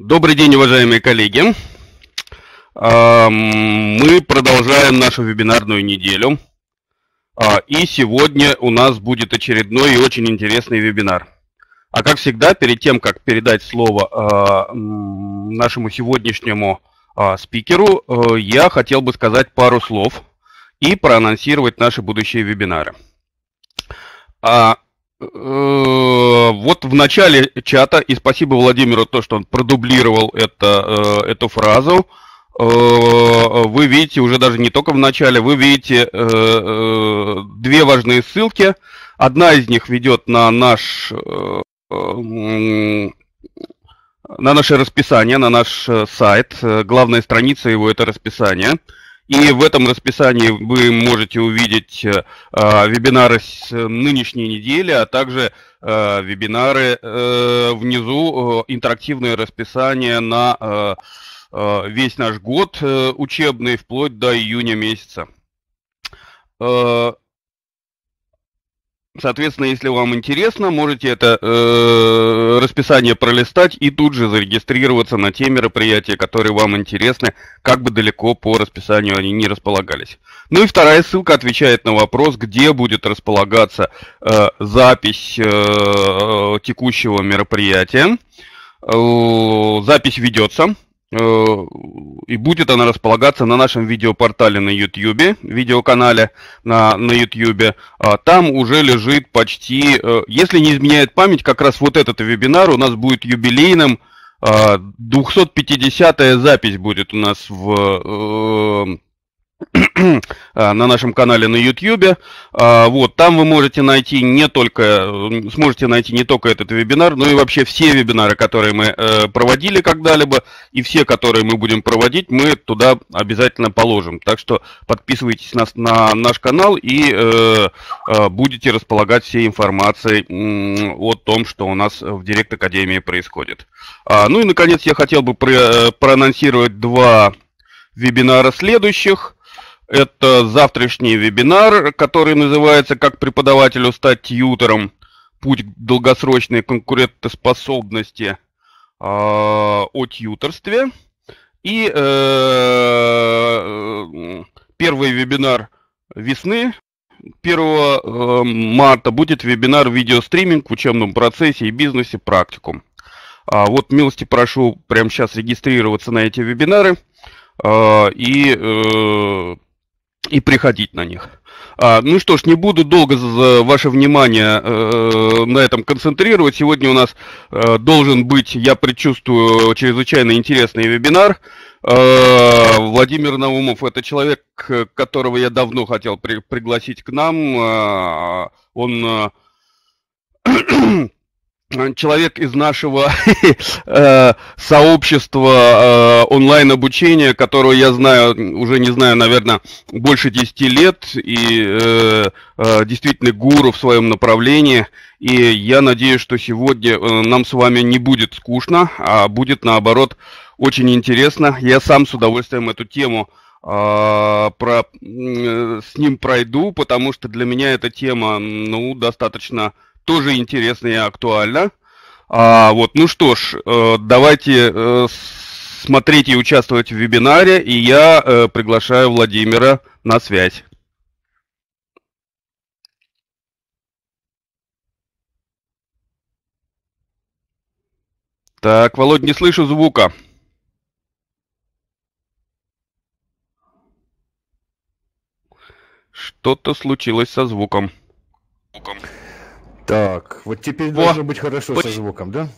Добрый день, уважаемые коллеги. А, мы продолжаем нашу вебинарную неделю. А, и сегодня у нас будет очередной и очень интересный вебинар. А как всегда, перед тем, как передать слово а, нашему сегодняшнему спикеру, я хотел бы сказать пару слов и проанонсировать наши будущие вебинары. Э, вот в начале чата, и спасибо Владимиру, то, что он продублировал это, э, эту фразу, э, вы видите уже даже не только в начале, вы видите две важные ссылки. Одна из них ведет на наш на наше расписание, на наш сайт. Главная страница его это расписание. И в этом расписании вы можете увидеть э, а, вебинары с нынешней недели, а также э, вебинары э, внизу, э, интерактивное расписание на э, э, весь наш год э, учебный, вплоть до июня месяца. Э, Соответственно, если вам интересно, можете это э, расписание пролистать и тут же зарегистрироваться на те мероприятия, которые вам интересны, как бы далеко по расписанию они не располагались. Ну и вторая ссылка отвечает на вопрос, где будет располагаться э, запись э, текущего мероприятия. Э, запись ведется. Э, и будет она располагаться на нашем видеопортале на YouTube, видеоканале на, на YouTube. А там уже лежит почти, э, если не изменяет память, как раз вот этот вебинар у нас будет юбилейным. 250-я а, запись будет у нас в э, на нашем канале на YouTube. А, вот, там вы можете найти не только, сможете найти не только этот вебинар, но и вообще все вебинары, которые мы э, проводили когда-либо, и все, которые мы будем проводить, мы туда обязательно положим. Так что подписывайтесь на, на наш канал и э, э, будете располагать всей информацией о том, что у нас в Директ Академии происходит. А, ну и, наконец, я хотел бы про, проанонсировать два вебинара следующих. Это завтрашний вебинар, который называется «Как преподавателю стать тьютором. Путь к долгосрочной конкурентоспособности э, о тьюторстве». И э, первый вебинар весны 1 э, марта будет вебинар видеостриминг в учебном процессе и бизнесе практикум. А вот милости прошу прямо сейчас регистрироваться на эти вебинары а, и э, и приходить на них. А, ну что ж, не буду долго за ваше внимание э, на этом концентрировать. Сегодня у нас э, должен быть, я предчувствую, чрезвычайно интересный вебинар. Э, Владимир Наумов это человек, которого я давно хотел при, пригласить к нам. Э, он э, человек из нашего э, сообщества э, онлайн-обучения, которого я знаю, уже не знаю, наверное, больше 10 лет, и э, действительно гуру в своем направлении. И я надеюсь, что сегодня нам с вами не будет скучно, а будет, наоборот, очень интересно. Я сам с удовольствием эту тему про, с ним пройду, потому что для меня эта тема, ну, достаточно тоже интересно и актуально. А, вот, ну что ж, э, давайте э, смотреть и участвовать в вебинаре, и я э, приглашаю Владимира на связь. Так, Володь, не слышу звука. Что-то случилось со звуком. Так, вот теперь Во. должно быть хорошо Поч... со звуком, да?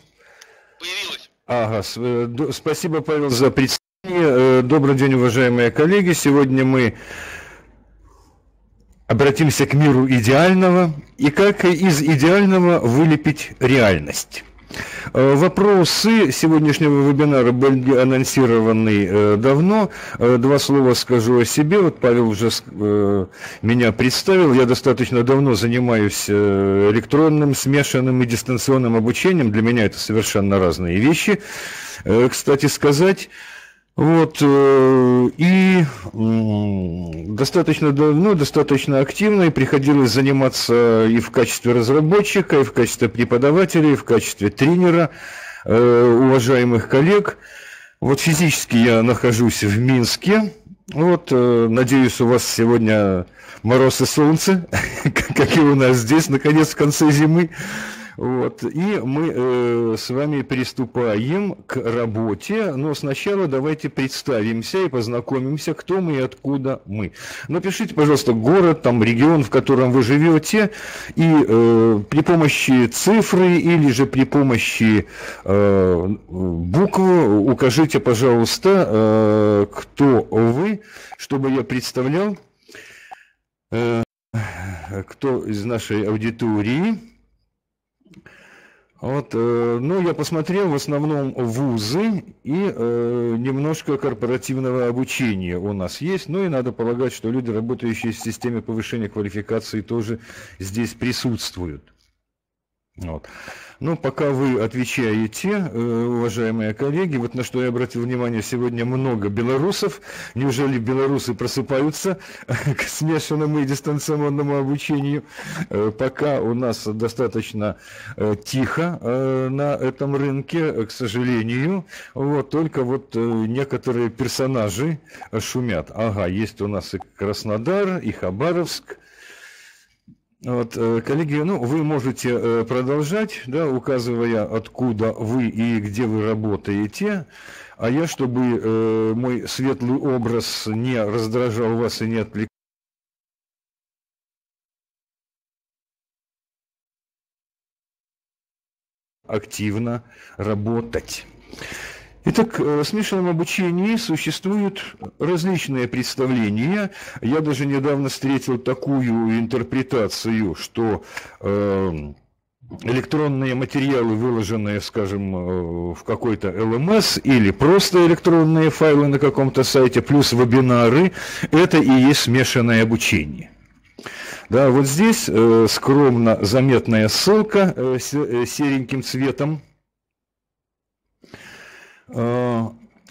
Появилось. Ага, э, спасибо, Павел, за представление. Э, добрый день, уважаемые коллеги. Сегодня мы обратимся к миру идеального и как из идеального вылепить реальность. Э, вопросы сегодняшнего вебинара были анонсированы э, давно. Э, два слова скажу о себе. Вот Павел уже меня представил. Я достаточно давно занимаюсь электронным, смешанным и дистанционным обучением. Для меня это совершенно разные вещи. Кстати сказать, вот, э, и достаточно давно, достаточно активно, и приходилось заниматься и в качестве разработчика, и в качестве преподавателя, и в качестве тренера. уважаемых коллег. Вот физически я нахожусь в Минске. Вот, надеюсь, у вас сегодня мороз и солнце, как и у нас здесь, наконец, в конце зимы. Вот. И мы э, с вами приступаем к работе, но сначала давайте представимся и познакомимся, кто мы и откуда мы. Напишите, пожалуйста, город, там, регион, в котором вы живете, и э, при помощи цифры или же при помощи э, буквы укажите, пожалуйста, э, кто вы, чтобы я представлял, э, кто из нашей аудитории вот, э, ну, я посмотрел в основном вузы и э, немножко корпоративного обучения у нас есть. Ну и надо полагать, что люди, работающие в системе повышения квалификации, тоже здесь присутствуют. Вот. Ну, пока вы отвечаете, э, уважаемые коллеги, вот на что я обратил внимание, сегодня много белорусов. Неужели белорусы просыпаются к смешанному и дистанционному обучению? Э, пока у нас достаточно э, тихо на этом рынке, к сожалению. Вот, только вот некоторые персонажи шумят. Ага, есть у нас и Краснодар, и Хабаровск, вот, э, коллеги, ну, вы можете э, продолжать, да, указывая, откуда вы и где вы работаете, а я, чтобы э, мой светлый образ не раздражал вас и не отвлекал, активно работать. Итак, в смешанном обучении существуют различные представления. Я даже недавно встретил такую интерпретацию, что э, электронные материалы, выложенные, скажем, э, в какой-то LMS или просто электронные файлы на каком-то сайте, плюс вебинары, это и есть смешанное обучение. Да, вот здесь э, скромно заметная ссылка э, э сереньким цветом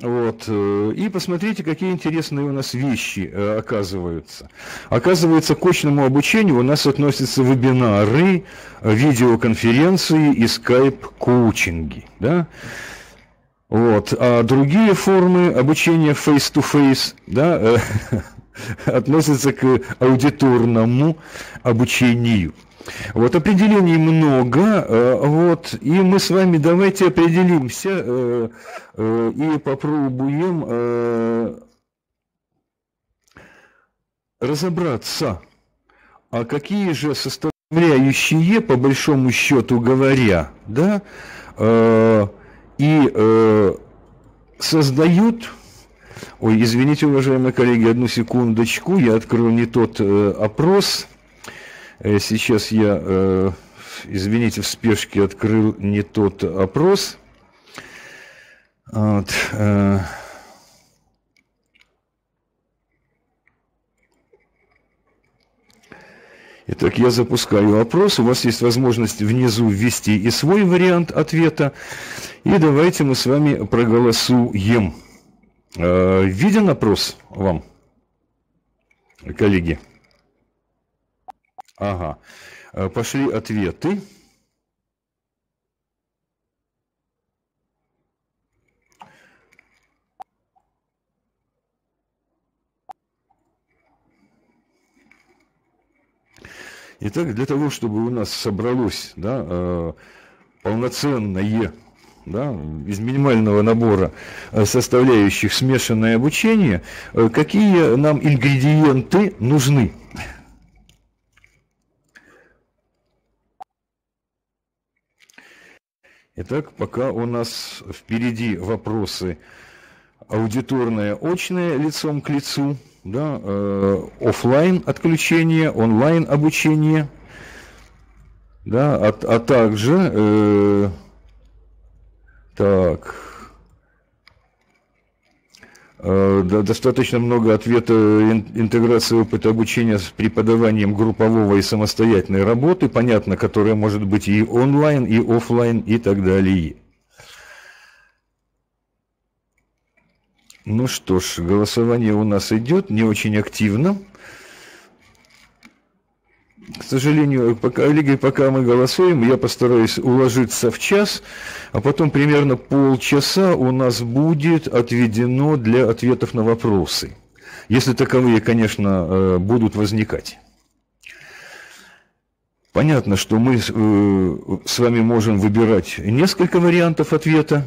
вот. Э, и посмотрите, какие интересные у нас вещи э, оказываются. Оказывается, к очному обучению у нас относятся вебинары, видеоконференции и скайп-коучинги. Да? Вот. А другие формы обучения face-to-face да, э, относятся к аудиторному обучению. Вот определений много, э, вот, и мы с вами давайте определимся э, э, и попробуем разобраться, а какие же составляющие, по большому счету говоря, да, и создают Ой, извините, уважаемые коллеги, одну секундочку, я открою не тот опрос. Э, сейчас я, э, извините, в спешке открыл не тот опрос. Вот. Э. Итак, я запускаю опрос. У вас есть возможность внизу ввести и свой вариант ответа. И давайте мы с вами проголосуем. Виден опрос вам, коллеги? Ага. Э, пошли ответы. Итак, для того, чтобы у нас собралось да, э, полноценное да, из минимального набора э, составляющих смешанное обучение, какие нам ингредиенты нужны? Итак, пока у нас впереди вопросы аудиторное, очное лицом к лицу, да, э, офлайн отключение, онлайн обучение, да, а, а также э, так, достаточно много ответа интеграции опыта обучения с преподаванием группового и самостоятельной работы, понятно, которая может быть и онлайн, и офлайн, и так далее. Ну что ж, голосование у нас идет не очень активно. К сожалению, пока, коллеги, пока мы голосуем, я постараюсь уложиться в час, а потом примерно полчаса у нас будет отведено для ответов на вопросы. Если таковые, конечно, э, будут возникать. Понятно, что мы э, с вами можем выбирать несколько вариантов ответа,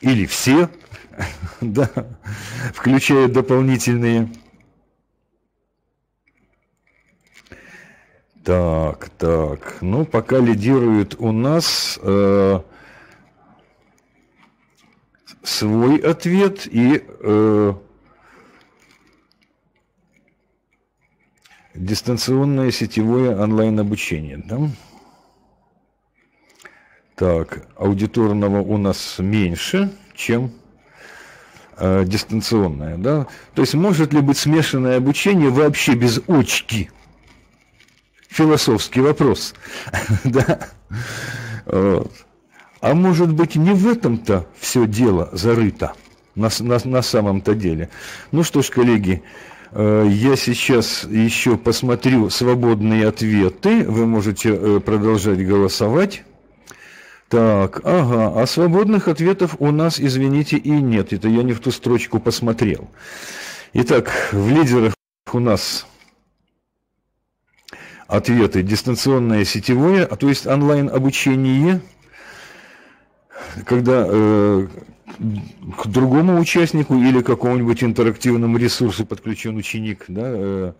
или все, да, включая дополнительные. Так, так, ну пока лидирует у нас э, свой ответ и э, дистанционное сетевое онлайн-обучение. Да? Так, аудиторного у нас меньше, чем э, дистанционное. Да? То есть может ли быть смешанное обучение вообще без очки? Философский вопрос. да? вот. А может быть, не в этом-то все дело зарыто, на, на, на самом-то деле. Ну что ж, коллеги, э, я сейчас еще посмотрю свободные ответы. Вы можете э, продолжать голосовать. Так, ага, а свободных ответов у нас, извините, и нет. Это я не в ту строчку посмотрел. Итак, в лидерах у нас ответы. Дистанционное сетевое, а то есть онлайн-обучение, когда э, к другому участнику или какому-нибудь интерактивному ресурсу подключен ученик, да, э,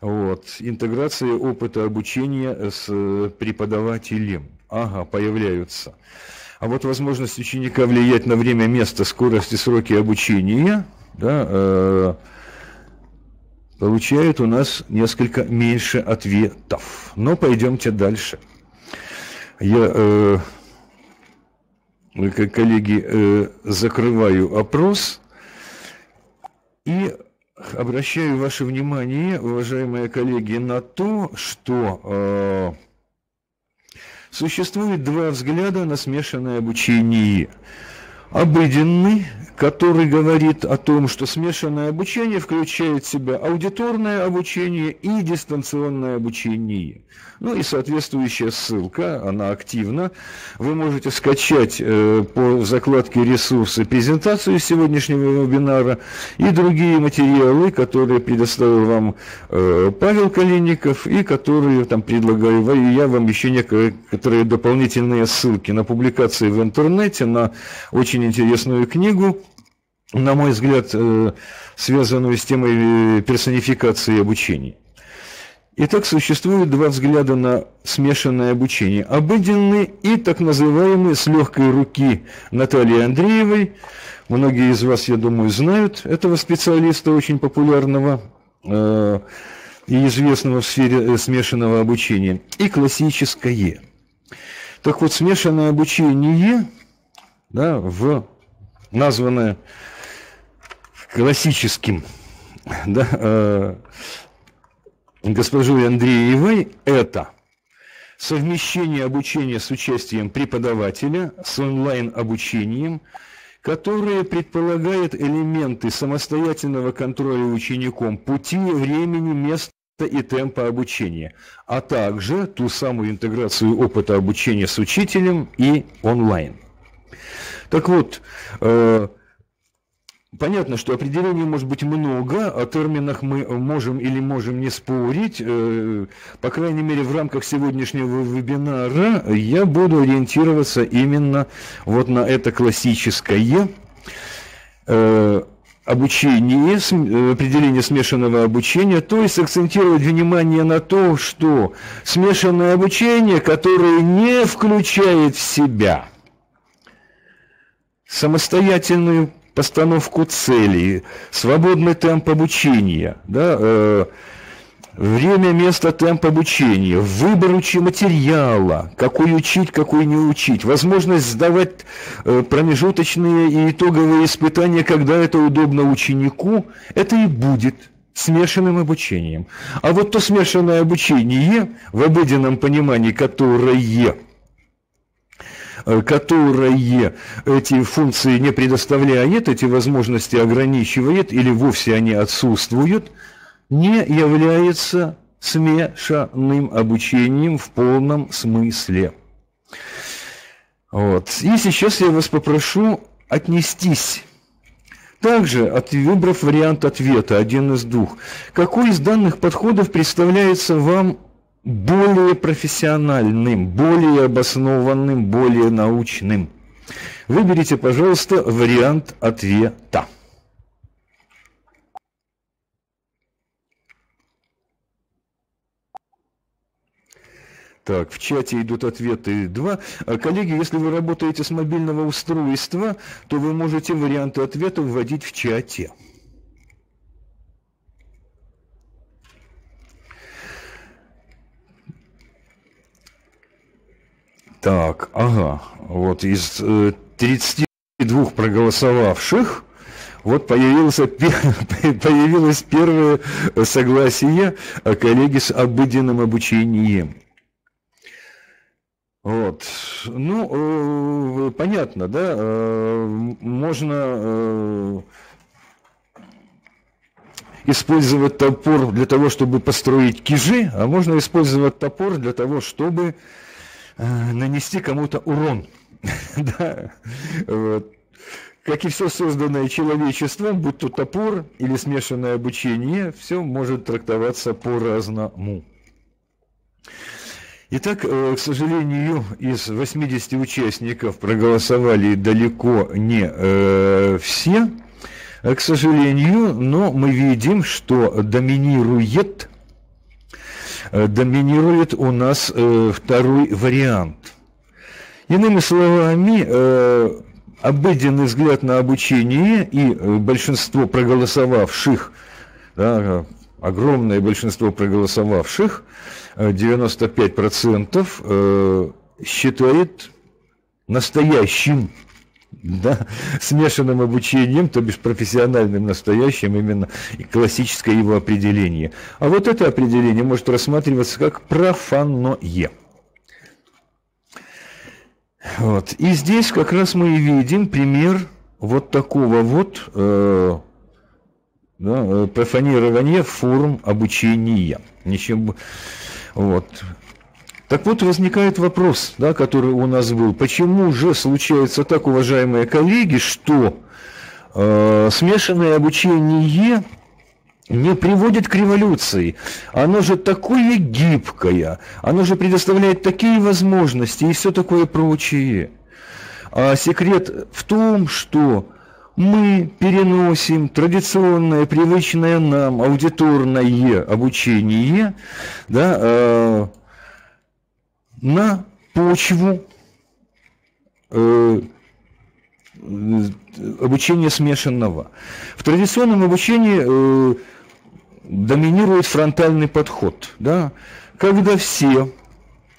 вот, интеграция опыта обучения с преподавателем. Ага, появляются. А вот возможность ученика влиять на время, место, скорость и сроки обучения, да, э, получают у нас несколько меньше ответов. Но пойдемте дальше. Я, э, коллеги, э, закрываю опрос и обращаю ваше внимание, уважаемые коллеги, на то, что э, существует два взгляда на смешанное обучение. Обыденный который говорит о том, что смешанное обучение включает в себя аудиторное обучение и дистанционное обучение. Ну и соответствующая ссылка, она активна. Вы можете скачать э, по закладке ресурсы презентацию сегодняшнего вебинара и другие материалы, которые предоставил вам э, Павел Калиников и которые там предлагаю я вам еще некоторые дополнительные ссылки на публикации в интернете, на очень интересную книгу на мой взгляд, э, связанную с темой э, персонификации обучения. Итак, существует два взгляда на смешанное обучение. Обыденный и так называемый с легкой руки Натальи Андреевой. Многие из вас, я думаю, знают этого специалиста, очень популярного э, и известного в сфере смешанного обучения. И классическое. Так вот, смешанное обучение, да, в названное классическим да, э, госпожой Андреевой это совмещение обучения с участием преподавателя, с онлайн-обучением, которое предполагает элементы самостоятельного контроля учеником пути, времени, места и темпа обучения, а также ту самую интеграцию опыта обучения с учителем и онлайн. Так вот, э, Понятно, что определений может быть много, о терминах мы можем или можем не спорить. Э, по крайней мере, в рамках сегодняшнего вебинара я буду ориентироваться именно вот на это классическое э, обучение, определение смешанного обучения, то есть акцентировать внимание на то, что смешанное обучение, которое не включает в себя самостоятельную постановку целей, свободный темп обучения, да, э, время, место, темп обучения, выбор учи материала, какой учить, какой не учить, возможность сдавать э, промежуточные и итоговые испытания, когда это удобно ученику, это и будет смешанным обучением. А вот то смешанное обучение в обыденном понимании, которое Э, которое эти функции не предоставляет, эти возможности ограничивает или вовсе они отсутствуют, не является смешанным обучением в полном смысле. Вот. И сейчас я вас попрошу отнестись также, выбрав вариант ответа, один из двух, какой из данных подходов представляется вам более профессиональным, более обоснованным, более научным? Выберите, пожалуйста, вариант ответа. Так, в чате идут ответы 2. А, коллеги, если вы работаете с мобильного устройства, то вы можете варианты ответа вводить в чате. Так, ага, вот из э, 32 проголосовавших вот появилось, появилось первое согласие коллеги с обыденным обучением. Вот. Ну, э, понятно, да, э, можно э, использовать топор для того, чтобы построить кижи, а можно использовать топор для того, чтобы э, нанести кому-то урон. да. вот. Как и все созданное человечеством, будь то топор или смешанное обучение, все может трактоваться по-разному. Итак, э, к сожалению, из 80 участников проголосовали далеко не э, все, к сожалению, но мы видим, что доминирует, э, доминирует у нас э, второй вариант. Иными словами, э, обыденный взгляд на обучение и э, большинство проголосовавших, да, огромное большинство проголосовавших – 95% э, считает настоящим да, смешанным обучением, то бишь профессиональным настоящим, именно классическое его определение. А вот это определение может рассматриваться как профанное. Вот. И здесь как раз мы и видим пример вот такого вот э, да, э, профанирования форм обучения. Ничем вот. Так вот, возникает вопрос, да, который у нас был. Почему же случается так, уважаемые коллеги, что э, смешанное обучение не приводит к революции. Оно же такое гибкое, оно же предоставляет такие возможности и все такое прочее. А секрет в том, что мы переносим традиционное, привычное нам аудиторное обучение да, э, на почву э, обучения смешанного. В традиционном обучении э, доминирует фронтальный подход, да, когда все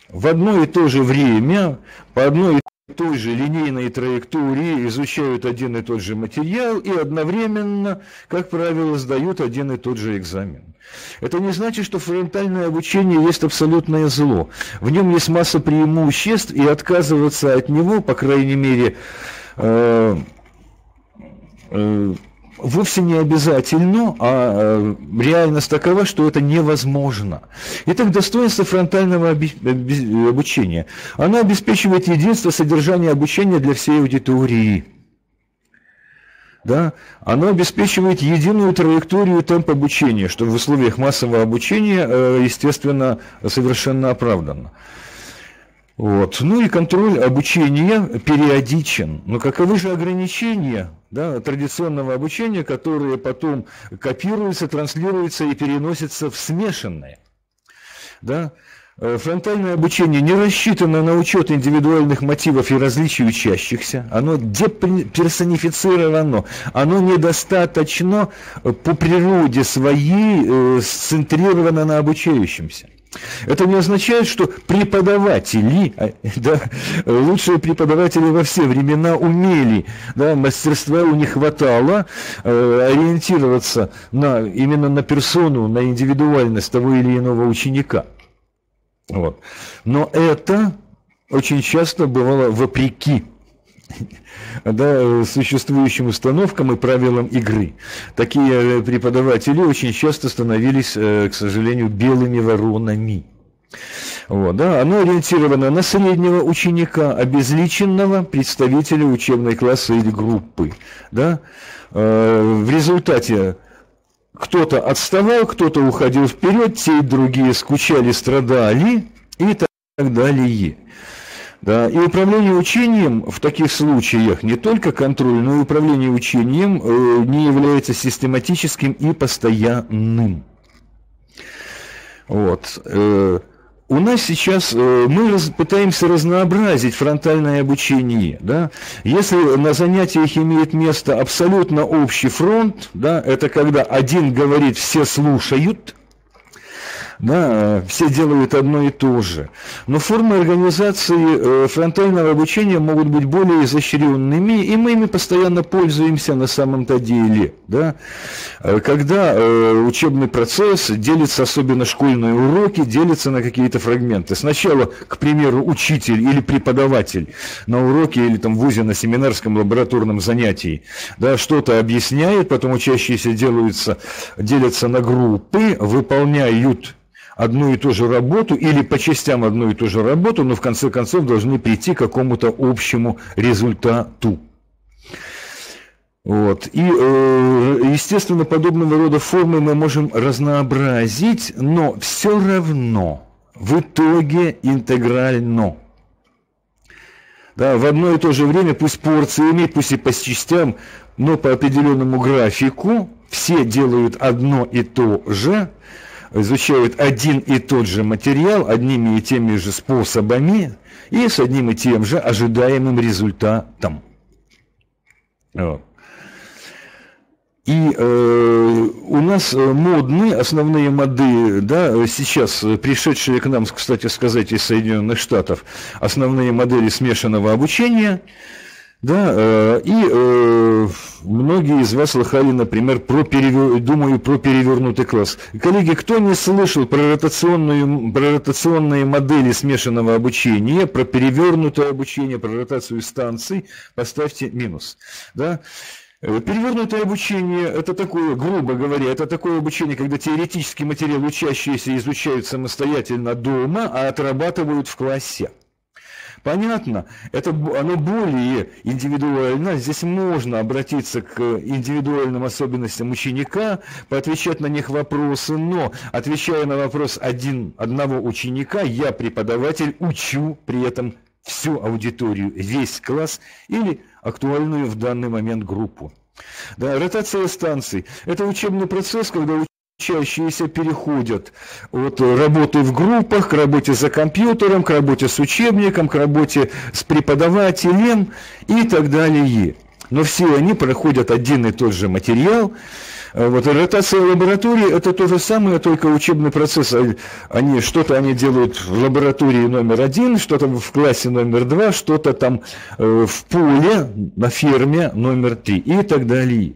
в одно и то же время по одной и той же линейной траектории изучают один и тот же материал и одновременно, как правило, сдают один и тот же экзамен. Это не значит, что фронтальное обучение есть абсолютное зло. В нем есть масса преимуществ, и отказываться от него, по крайней мере, э, э, вовсе не обязательно, а э, реальность такова, что это невозможно. Итак, достоинство фронтального обучения. Оно обеспечивает единство содержания обучения для всей аудитории. Да? Оно обеспечивает единую траекторию темп обучения, что в условиях массового обучения, э, естественно, совершенно оправданно. Вот. Ну и контроль обучения периодичен. Но каковы же ограничения да, традиционного обучения, которые потом копируются, транслируются и переносятся в смешанное? Да? Э, фронтальное обучение не рассчитано на учет индивидуальных мотивов и различий учащихся. Оно деперсонифицировано. Оно недостаточно по природе своей э, сцентрировано на обучающемся. Это не означает, что преподаватели, а, да, лучшие преподаватели во все времена умели, да, мастерства у них хватало э, ориентироваться на, именно на персону, на индивидуальность того или иного ученика. Вот. Но это очень часто бывало вопреки да, существующим установкам и правилам игры. Такие преподаватели очень часто становились, к сожалению, белыми воронами. Вот, да, оно ориентировано на среднего ученика, обезличенного представителя учебной классы или группы. Да? В результате кто-то отставал, кто-то уходил вперед, те и другие скучали, страдали и так далее. Да, и управление учением в таких случаях, не только контроль, но и управление учением э, не является систематическим и постоянным. Вот. Э, у нас сейчас э, мы раз, пытаемся разнообразить фронтальное обучение. Да? Если на занятиях имеет место абсолютно общий фронт, да, это когда один говорит, все слушают, да, все делают одно и то же. Но формы организации э, фронтального обучения могут быть более изощренными, и мы ими постоянно пользуемся на самом-то деле. Да? Э, когда э, учебный процесс делится, особенно школьные уроки, делится на какие-то фрагменты. Сначала, к примеру, учитель или преподаватель на уроке или там в ВУЗе на семинарском лабораторном занятии да, что-то объясняет, потом учащиеся делаются, делятся на группы, выполняют одну и ту же работу или по частям одну и ту же работу, но в конце концов должны прийти к какому-то общему результату. Вот. И, э, естественно, подобного рода формы мы можем разнообразить, но все равно в итоге интегрально. Да, в одно и то же время, пусть порциями, пусть и по частям, но по определенному графику, все делают одно и то же, изучают один и тот же материал одними и теми же способами и с одним и тем же ожидаемым результатом. И э, у нас модны основные моды, да, сейчас пришедшие к нам, кстати сказать, из Соединенных Штатов, основные модели смешанного обучения – да, э, и э, многие из вас слыхали, например, про перевер... думаю, про перевернутый класс. Коллеги, кто не слышал про, ротационную, про ротационные модели смешанного обучения, про перевернутое обучение, про ротацию станций, поставьте минус. Да? Э, перевернутое обучение – это такое, грубо говоря, это такое обучение, когда теоретический материал учащиеся изучают самостоятельно дома, а отрабатывают в классе. Понятно, это, оно более индивидуально, здесь можно обратиться к индивидуальным особенностям ученика, поотвечать на них вопросы, но отвечая на вопрос один, одного ученика, я, преподаватель, учу при этом всю аудиторию, весь класс или актуальную в данный момент группу. Да, ротация станций – это учебный процесс, когда Учащиеся переходят от работы в группах к работе за компьютером, к работе с учебником, к работе с преподавателем и так далее. Но все они проходят один и тот же материал. Вот, ротация лаборатории – это то же самое, только учебный процесс. Они, что-то они делают в лаборатории номер один, что-то в классе номер два, что-то там э, в поле, на ферме номер три и так далее.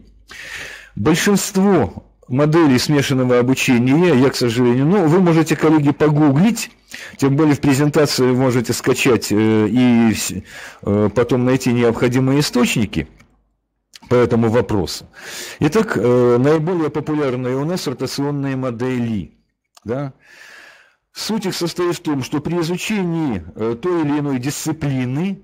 Большинство моделей смешанного обучения я, к сожалению, ну, вы можете, коллеги, погуглить, тем более в презентации вы можете скачать э, и э, потом найти необходимые источники по этому вопросу. Итак, э, наиболее популярные у нас ротационные модели. Да? Суть их состоит в том, что при изучении той или иной дисциплины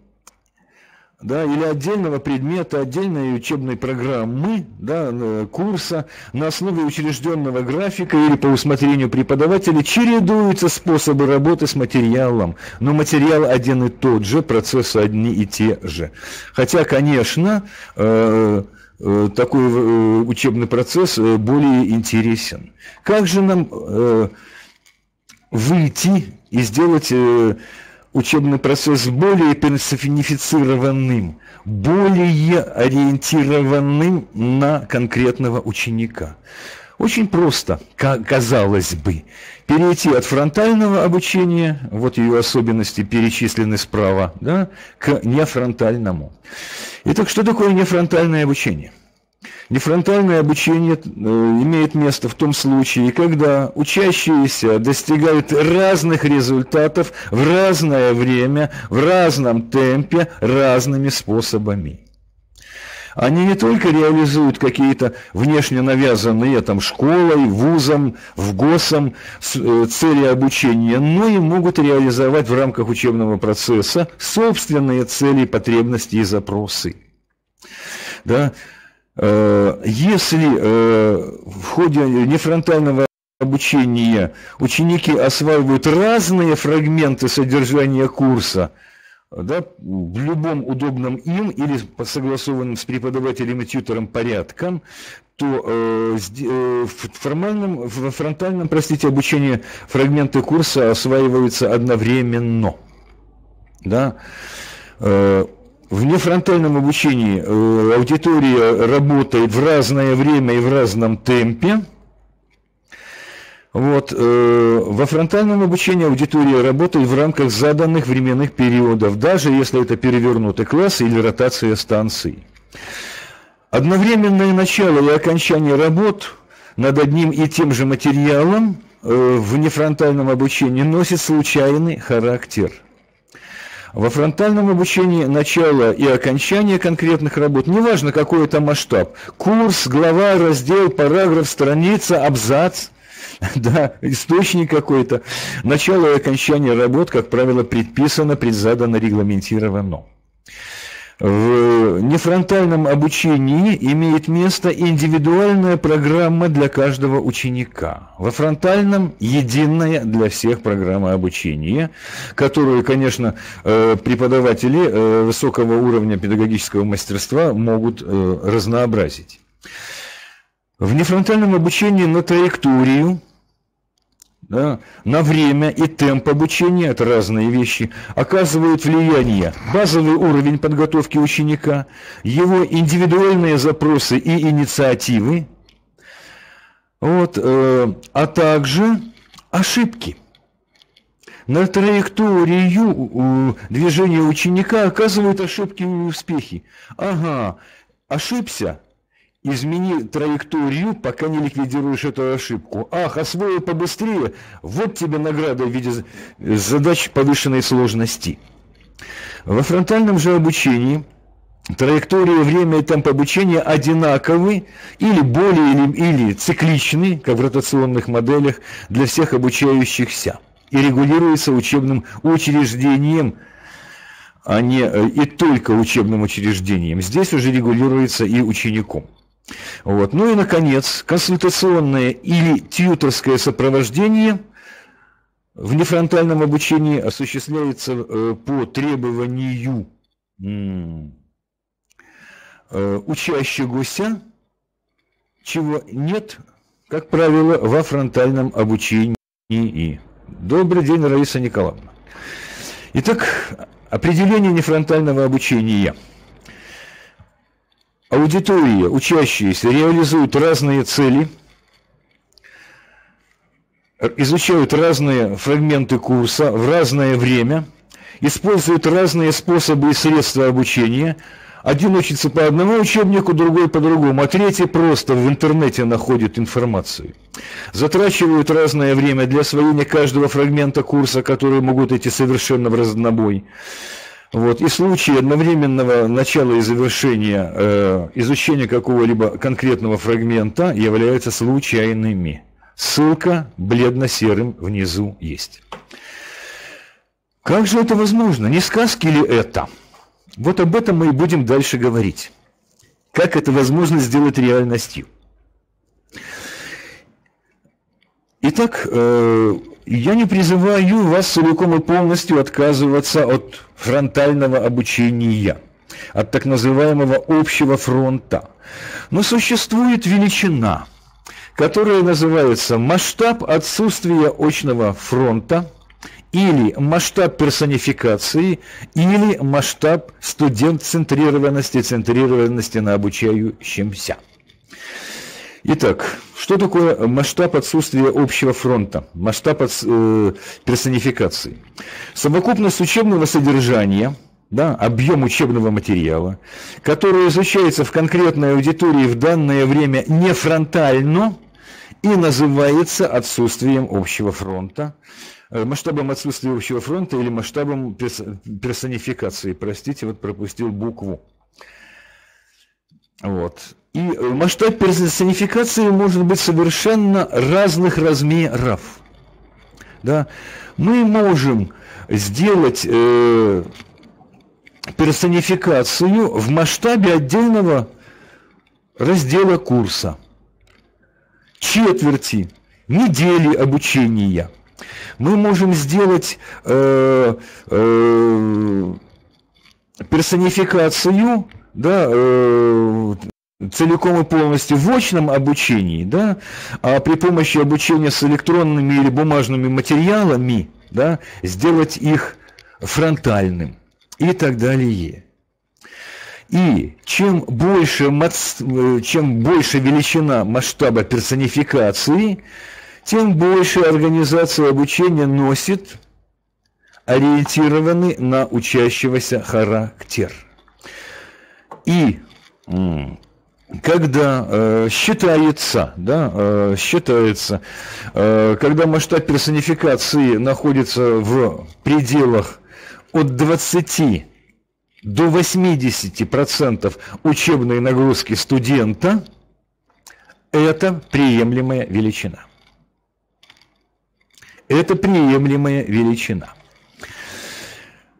да, или отдельного предмета, отдельной учебной программы, да, э, курса на основе учрежденного графика или по усмотрению преподавателя чередуются способы работы с материалом, но материал один и тот же, процессы одни и те же. Хотя, конечно, э, э, такой учебный процесс более интересен. Как же нам выйти и сделать учебный процесс более персонифицированным, более ориентированным на конкретного ученика. Очень просто, казалось бы, перейти от фронтального обучения, вот ее особенности перечислены справа, да, к нефронтальному. Итак, что такое нефронтальное обучение? Нефронтальное обучение э, имеет место в том случае, когда учащиеся достигают разных результатов в разное время, в разном темпе, разными способами. Они не только реализуют какие-то внешне навязанные там школой, вузом, в ГОСом э, цели обучения, но и могут реализовать в рамках учебного процесса собственные цели, потребности и запросы. Да? Э, если э, в ходе нефронтального обучения ученики осваивают разные фрагменты содержания курса – да, в любом удобном им или по согласованным с преподавателем и тьютором порядкам, то э, в формальном, в фронтальном, простите, обучении фрагменты курса осваиваются одновременно. Да? В нефронтальном обучении э, аудитория работает в разное время и в разном темпе, вот, э, во фронтальном обучении аудитория работает в рамках заданных временных периодов, даже если это перевернутый класс или ротация станций. Одновременное начало и окончание работ над одним и тем же материалом э, в нефронтальном обучении носит случайный характер. Во фронтальном обучении начало и окончание конкретных работ, неважно какой это масштаб, курс, глава, раздел, параграф, страница, абзац – да, источник какой-то. Начало и окончание работ, как правило, предписано, предзадано, регламентировано. В нефронтальном обучении имеет место индивидуальная программа для каждого ученика. Во фронтальном – единая для всех программа обучения, которую, конечно, э, преподаватели э, высокого уровня педагогического мастерства могут э, разнообразить. В нефронтальном обучении на траекторию да, на время и темп обучения, это разные вещи, оказывают влияние базовый уровень подготовки ученика, его индивидуальные запросы и инициативы, вот, э, а также ошибки. На траекторию движения ученика оказывают ошибки и успехи. Ага, ошибся, измени траекторию, пока не ликвидируешь эту ошибку. Ах, освоил побыстрее, вот тебе награда в виде задач повышенной сложности. Во фронтальном же обучении траектория, время и темп обучения одинаковы или более или, или цикличны, как в ротационных моделях, для всех обучающихся и регулируется учебным учреждением, а не э, и только учебным учреждением. Здесь уже регулируется и учеником. Вот. Ну и, наконец, консультационное или тьюторское сопровождение в нефронтальном обучении осуществляется э, по требованию э, учащегося, чего нет, как правило, во фронтальном обучении. Добрый день, Раиса Николаевна. Итак, определение нефронтального обучения – аудитория, учащиеся, реализуют разные цели, изучают разные фрагменты курса в разное время, используют разные способы и средства обучения. Один учится по одному учебнику, другой по другому, а третий просто в интернете находит информацию. Затрачивают разное время для освоения каждого фрагмента курса, которые могут идти совершенно в разнобой. Вот. И случаи одновременного начала и завершения э, изучения какого-либо конкретного фрагмента являются случайными. Ссылка бледно-серым внизу есть. Как же это возможно? Не сказки ли это? Вот об этом мы и будем дальше говорить. Как это возможно сделать реальностью? Итак, э, я не призываю вас целиком и полностью отказываться от фронтального обучения, от так называемого общего фронта. Но существует величина, которая называется масштаб отсутствия очного фронта или масштаб персонификации, или масштаб студент-центрированности, центрированности на обучающемся. Итак, что такое масштаб отсутствия общего фронта, масштаб от, э, персонификации? Совокупность учебного содержания да, объем учебного материала, который изучается в конкретной аудитории в данное время не фронтально и называется отсутствием общего фронта, э, масштабом отсутствия общего фронта или масштабом персонификации, простите, вот пропустил букву. Вот. И масштаб персонификации может быть совершенно разных размеров. Да? Мы можем сделать э, персонификацию в масштабе отдельного раздела курса, четверти, недели обучения. Мы можем сделать э, э, персонификацию да, э, целиком и полностью в очном обучении, да, а при помощи обучения с электронными или бумажными материалами да, сделать их фронтальным и так далее. И чем больше, чем больше величина масштаба персонификации, тем больше организация обучения носит ориентированный на учащегося характер. И когда э, считается, да, э, считается, э, когда масштаб персонификации находится в пределах от 20 до 80% учебной нагрузки студента, это приемлемая величина. Это приемлемая величина.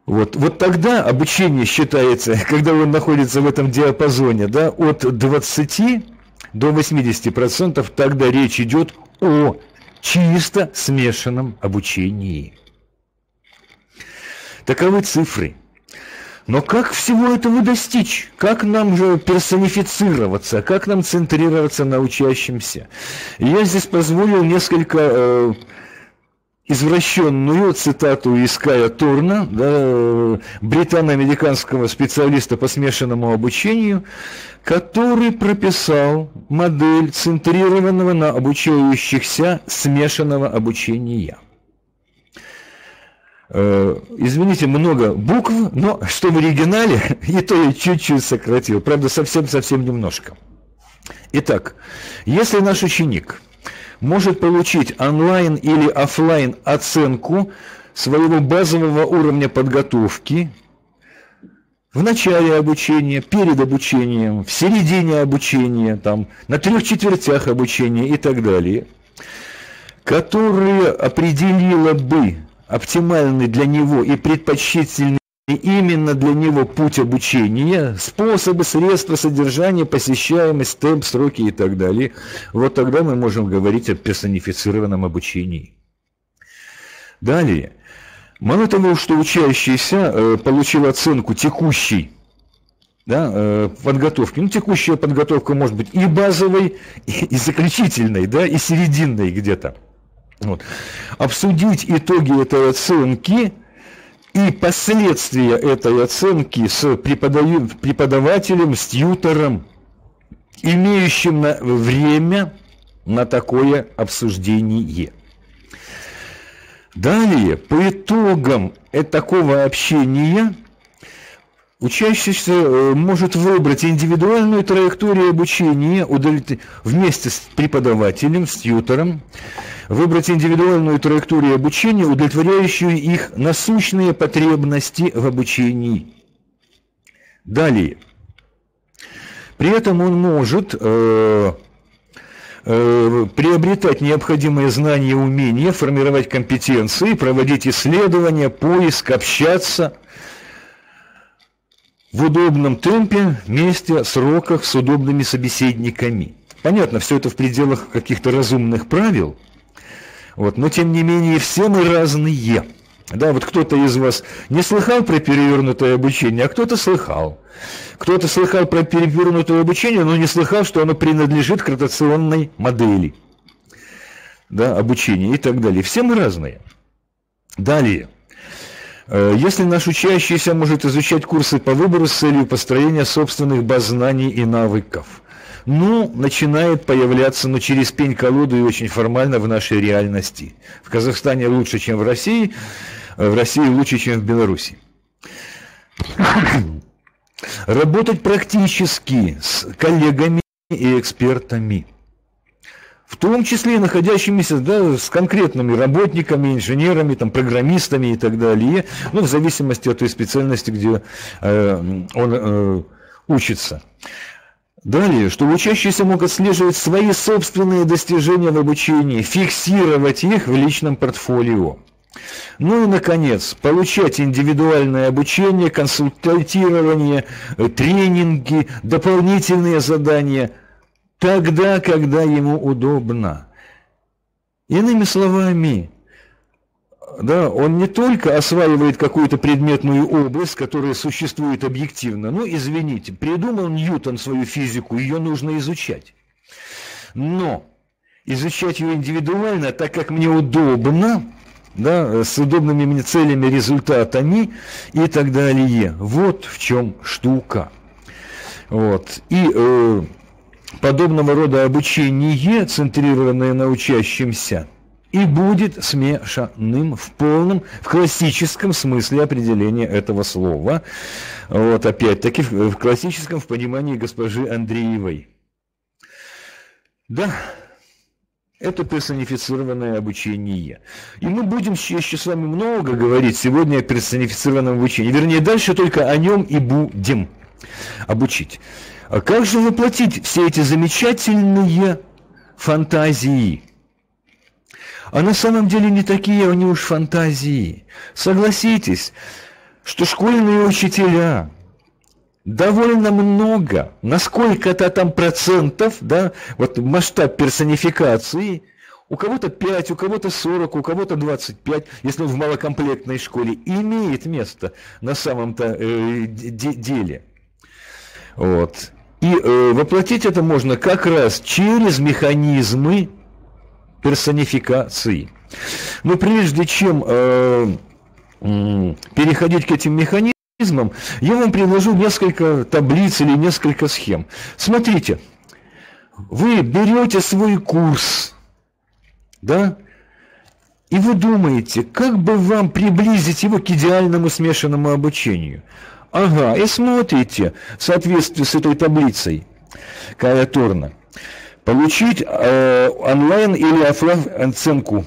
Вот, вот тогда обучение считается, когда он находится в этом диапазоне, да, от 20 до 80%, тогда речь идет о чисто смешанном обучении. Таковы цифры. Но как всего этого достичь? Как нам же персонифицироваться? Как нам центрироваться на учащемся? Я здесь позволил несколько э, извращенную цитату из Кая Турна, да, британо-американского специалиста по смешанному обучению, который прописал модель центрированного на обучающихся смешанного обучения. Э, извините, много букв, но что в оригинале, и то я чуть-чуть сократил, правда, совсем-совсем немножко. Итак, если наш ученик – может получить онлайн или офлайн оценку своего базового уровня подготовки в начале обучения, перед обучением, в середине обучения, там, на трех четвертях обучения и так далее, которая определила бы оптимальный для него и предпочтительный именно для него путь обучения, способы, средства содержания, посещаемость, темп, сроки и так далее, вот тогда мы можем говорить о персонифицированном обучении. Далее. Мало того, что учащийся э, получил оценку текущей да, э, подготовки, ну, текущая подготовка может быть и базовой, и заключительной, да, и серединной где-то. Вот. Обсудить итоги этой оценки – и последствия этой оценки с преподавателем, с тьютором, имеющим на время на такое обсуждение. Далее, по итогам такого общения учащийся э, может выбрать индивидуальную траекторию обучения вместе с преподавателем, с тьютором, выбрать индивидуальную траекторию обучения, удовлетворяющую их насущные потребности в обучении. Далее. При этом он может э, э, приобретать необходимые знания и умения, формировать компетенции, проводить исследования, поиск, общаться в удобном темпе, месте, сроках, с удобными собеседниками. Понятно, все это в пределах каких-то разумных правил – вот, но тем не менее все мы разные. Да, вот кто-то из вас не слыхал про перевернутое обучение, а кто-то слыхал. Кто-то слыхал про перевернутое обучение, но не слыхал, что оно принадлежит к ротационной модели да, обучения и так далее. Все мы разные. Далее. Э, если наш учащийся может изучать курсы по выбору с целью построения собственных баз знаний и навыков – ну, начинает появляться, ну, через пень-колоду и очень формально в нашей реальности. В Казахстане лучше, чем в России, в России лучше, чем в Беларуси. Работать практически с коллегами и экспертами в том числе находящимися да, с конкретными работниками, инженерами, там, программистами и так далее, ну, в зависимости от той специальности, где э, он э, учится. Далее, что учащиеся могут отслеживать свои собственные достижения в обучении, фиксировать их в личном портфолио. Ну и, наконец, получать индивидуальное обучение, консультирование, э, тренинги, дополнительные задания – тогда, когда ему удобно. Иными словами, да, он не только осваивает какую-то предметную область, которая существует объективно, ну, извините, придумал Ньютон свою физику, ее нужно изучать. Но изучать ее индивидуально, так как мне удобно, да, с удобными мне целями, результатами и так далее. Вот в чем штука. Вот. И э, подобного рода обучение, центрированное на учащемся, и будет смешанным в полном, в классическом смысле определения этого слова. Вот опять-таки в классическом в понимании госпожи Андреевой. Да, это персонифицированное обучение. И мы будем еще с вами много говорить сегодня о персонифицированном обучении. Вернее, дальше только о нем и будем обучить. А как же воплотить все эти замечательные фантазии? А на самом деле не такие они уж фантазии. Согласитесь, что школьные учителя довольно много, на сколько-то там процентов, да, вот масштаб персонификации, у кого-то 5, у кого-то 40, у кого-то 25, если в малокомплектной школе, имеет место на самом-то э, деле. Вот. И э, воплотить это можно как раз через механизмы персонификации. Но прежде чем э, э, переходить к этим механизмам, я вам предложу несколько таблиц или несколько схем. Смотрите, вы берете свой курс, да, и вы думаете, как бы вам приблизить его к идеальному смешанному обучению – Ага, и смотрите, в соответствии с этой таблицей клавиатурно, получить э, онлайн или офлайн оценку.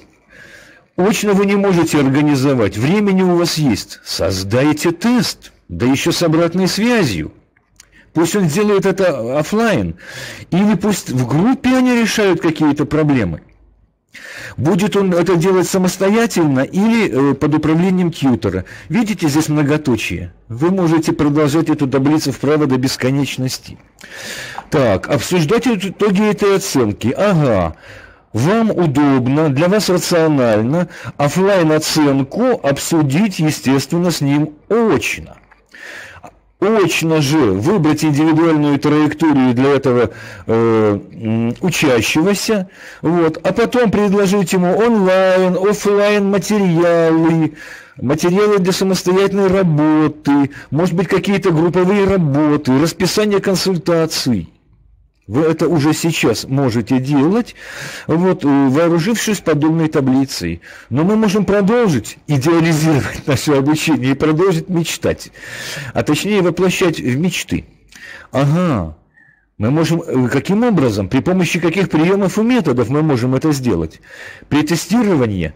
Очно вы не можете организовать, времени у вас есть. Создайте тест, да еще с обратной связью. Пусть он делает это офлайн, или пусть в группе они решают какие-то проблемы. Будет он это делать самостоятельно или э, под управлением тьютера. Видите, здесь многоточие. Вы можете продолжать эту таблицу вправо до бесконечности. Так, обсуждать итоги этой оценки. Ага. Вам удобно, для вас рационально офлайн оценку обсудить, естественно, с ним очно очно же выбрать индивидуальную траекторию для этого э, учащегося, вот, а потом предложить ему онлайн, офлайн материалы, материалы для самостоятельной работы, может быть какие-то групповые работы, расписание консультаций. Вы это уже сейчас можете делать, вот, э, вооружившись подобной таблицей. Но мы можем продолжить идеализировать наше обучение и продолжить мечтать. А точнее воплощать в мечты. Ага, мы можем, э, каким образом, при помощи каких приемов и методов мы можем это сделать? При тестировании,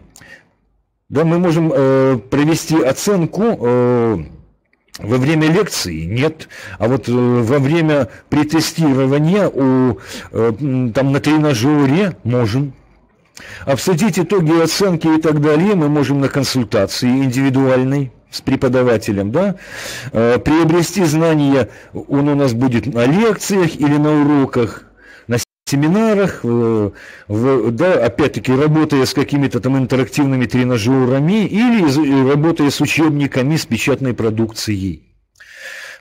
да, мы можем э, провести оценку э, во время лекции нет, а вот э, во время претестирования у, э, там на тренажере можем. Обсудить итоги оценки и так далее мы можем на консультации индивидуальной с преподавателем, да, э, приобрести знания он у нас будет на лекциях или на уроках, семинарах, в, да, опять-таки работая с какими-то там интерактивными тренажерами или работая с учебниками, с печатной продукцией.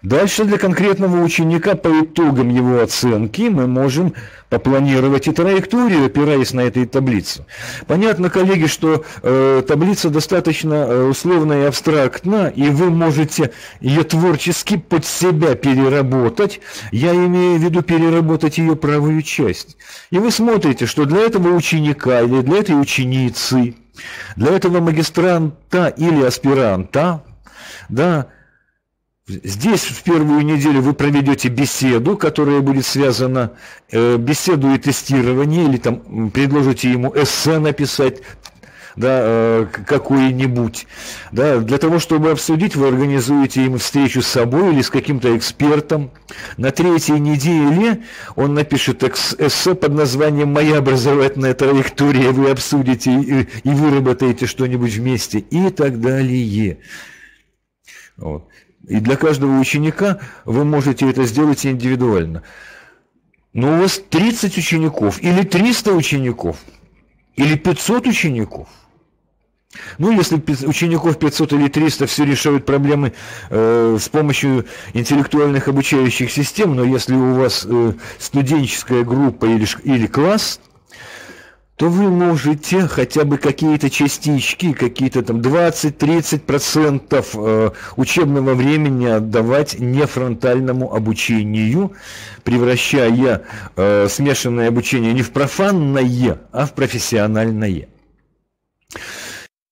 Дальше для конкретного ученика по итогам его оценки мы можем попланировать и траекторию, опираясь на этой таблице. Понятно, коллеги, что э, таблица достаточно э, условна и абстрактна, и вы можете ее творчески под себя переработать. Я имею в виду переработать ее правую часть. И вы смотрите, что для этого ученика или для этой ученицы, для этого магистранта или аспиранта, да, Здесь в первую неделю вы проведете беседу, которая будет связана, э, беседу и тестирование, или там предложите ему эссе написать, да, э, какой-нибудь. Да, для того, чтобы обсудить, вы организуете ему встречу с собой или с каким-то экспертом. На третьей неделе он напишет эссе под названием «Моя образовательная траектория», вы обсудите и, и выработаете что-нибудь вместе и так далее. Вот. И для каждого ученика вы можете это сделать индивидуально. Но у вас 30 учеников, или 300 учеников, или 500 учеников – ну, если учеников 500 или 300 все решают проблемы э, с помощью интеллектуальных обучающих систем, но если у вас э, студенческая группа или, или класс, то вы можете хотя бы какие-то частички, какие-то там 20-30% э, учебного времени отдавать нефронтальному обучению, превращая э, смешанное обучение не в профанное, а в профессиональное.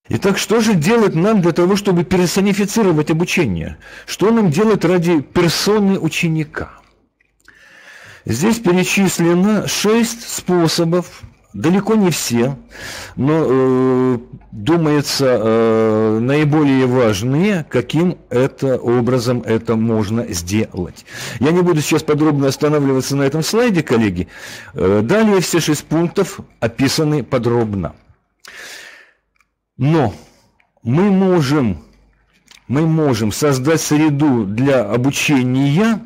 Итак, что же делать нам для того, чтобы персонифицировать обучение? Что нам делать ради персоны ученика? Здесь перечислено шесть способов, далеко не все, но, э, думается, э, наиболее важные, каким это образом это можно сделать. Я не буду сейчас подробно останавливаться на этом слайде, коллеги. Э, далее все шесть пунктов описаны подробно. Но мы можем, мы можем создать среду для обучения,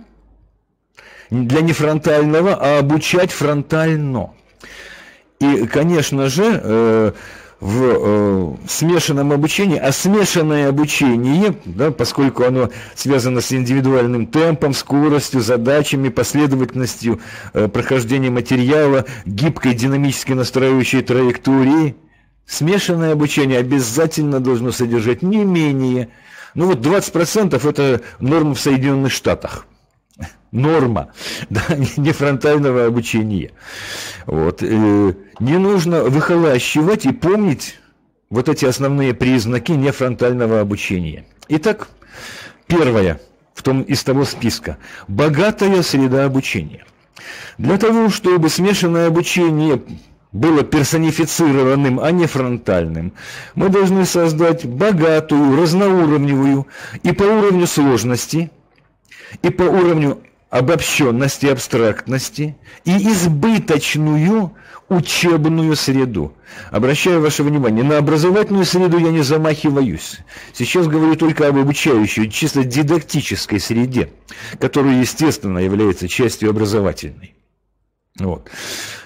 для не фронтального, а обучать фронтально. И, конечно же, э, в э, смешанном обучении, а смешанное обучение, да, поскольку оно связано с индивидуальным темпом, скоростью, задачами, последовательностью э, прохождения материала, гибкой динамически настраивающей траекторией, Смешанное обучение обязательно должно содержать не менее, ну вот 20% это норма в Соединенных Штатах. Норма, да, не фронтального обучения. Вот. Э, не нужно выхолащивать и помнить вот эти основные признаки нефронтального обучения. Итак, первое в том, из того списка – богатая среда обучения. Для того, чтобы смешанное обучение было персонифицированным, а не фронтальным. Мы должны создать богатую, разноуровневую и по уровню сложности, и по уровню обобщенности, абстрактности, и избыточную учебную среду. Обращаю ваше внимание, на образовательную среду я не замахиваюсь. Сейчас говорю только об обучающей, чисто дидактической среде, которая, естественно, является частью образовательной. Вот.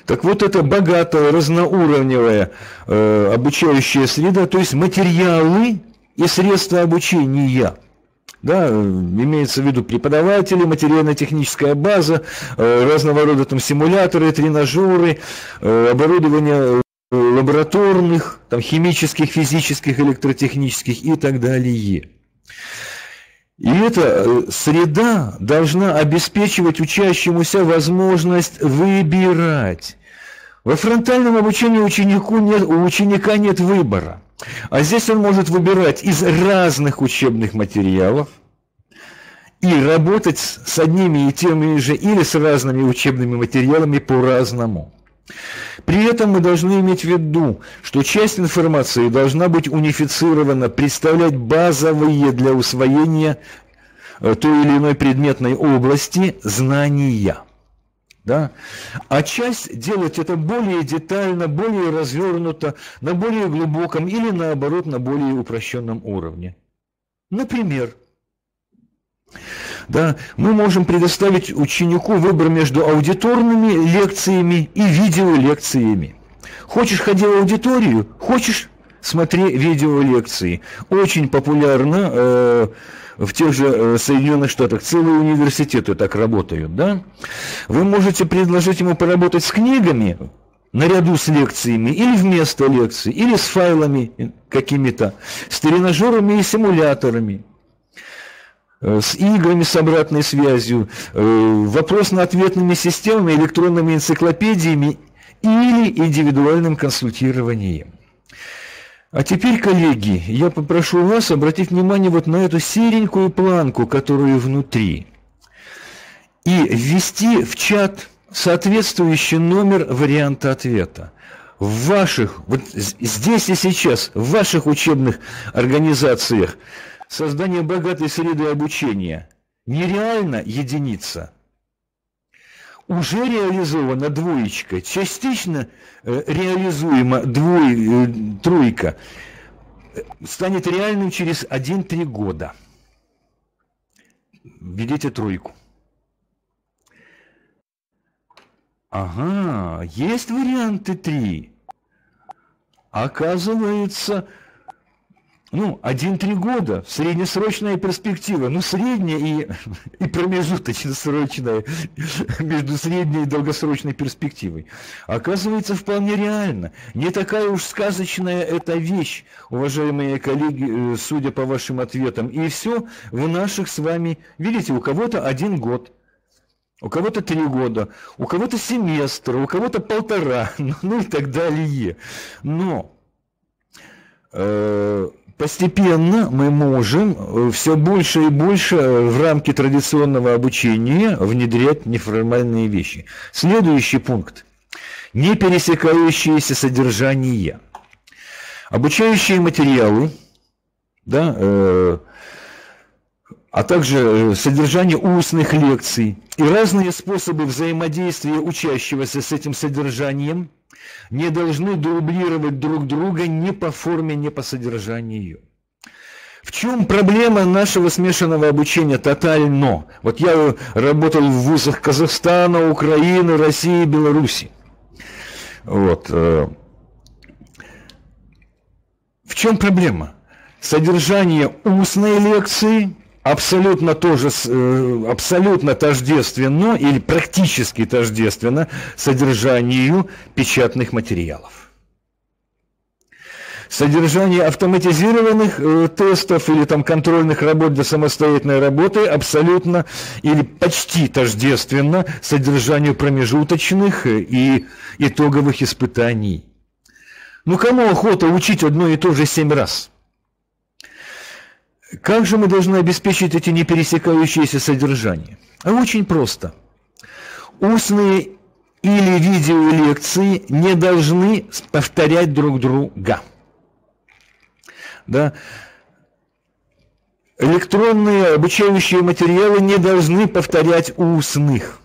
Так вот, это богатая, разноуровневая э, обучающая среда, то есть материалы и средства обучения. Да, имеется в виду преподаватели, материально-техническая база, э, разного рода там симуляторы, тренажеры, э, оборудование э, лабораторных, там, химических, физических, электротехнических и так далее. И эта э, среда должна обеспечивать учащемуся возможность выбирать. Во фронтальном обучении ученику нет, у ученика нет выбора. А здесь он может выбирать из разных учебных материалов и работать с одними и теми же или с разными учебными материалами по-разному. При этом мы должны иметь в виду, что часть информации должна быть унифицирована, представлять базовые для усвоения э, той или иной предметной области знания. Да? А часть делать это более детально, более развернуто, на более глубоком или наоборот на более упрощенном уровне. Например, да, мы можем предоставить ученику выбор между аудиторными лекциями и видеолекциями. Хочешь ходи в аудиторию, хочешь смотри видеолекции. Очень популярно э, в тех же э, Соединенных Штатах целые университеты так работают, да? Вы можете предложить ему поработать с книгами наряду с лекциями, или вместо лекций, или с файлами какими-то, с тренажерами и симуляторами. Э, с играми с обратной связью, э, вопрос-на-ответными системами, электронными энциклопедиями или индивидуальным консультированием. А теперь, коллеги, я попрошу вас обратить внимание вот на эту серенькую планку, которая внутри, и ввести в чат соответствующий номер варианта ответа. В ваших, вот здесь и сейчас, в ваших учебных организациях создание богатой среды обучения нереально единица – уже реализована двоечка, частично э, реализуема двой, э, тройка, станет реальным через 1-3 года. Введите тройку. Ага, есть варианты 3. Оказывается, ну, 1-3 года, среднесрочная перспектива, ну, средняя и, и промежуточно-срочная, между средней и долгосрочной перспективой. Оказывается, вполне реально. Не такая уж сказочная эта вещь, уважаемые коллеги, э, судя по вашим ответам. И все в наших с вами, видите, у кого-то один год, у кого-то три года, у кого-то семестр, у кого-то полтора, ну, ну и так далее. Но... Э, Постепенно мы можем э, все больше и больше э, в рамки традиционного обучения внедрять неформальные вещи. Следующий пункт. Не пересекающиеся содержания. Обучающие материалы, да, э, а также э, содержание устных лекций и разные способы взаимодействия учащегося с этим содержанием – не должны дублировать друг друга ни по форме, ни по содержанию. В чем проблема нашего смешанного обучения тотально? Вот я работал в вузах Казахстана, Украины, России, Беларуси. Вот. Э, в чем проблема? Содержание устной лекции абсолютно тоже э, абсолютно тождественно или практически тождественно содержанию печатных материалов. Содержание автоматизированных э, тестов или там контрольных работ для самостоятельной работы абсолютно или почти тождественно содержанию промежуточных и итоговых испытаний. Ну кому охота учить одно и то же семь раз? Как же мы должны обеспечить эти непересекающиеся содержания? А очень просто. Устные или видеолекции не должны повторять друг друга. Да? Электронные обучающие материалы не должны повторять устных.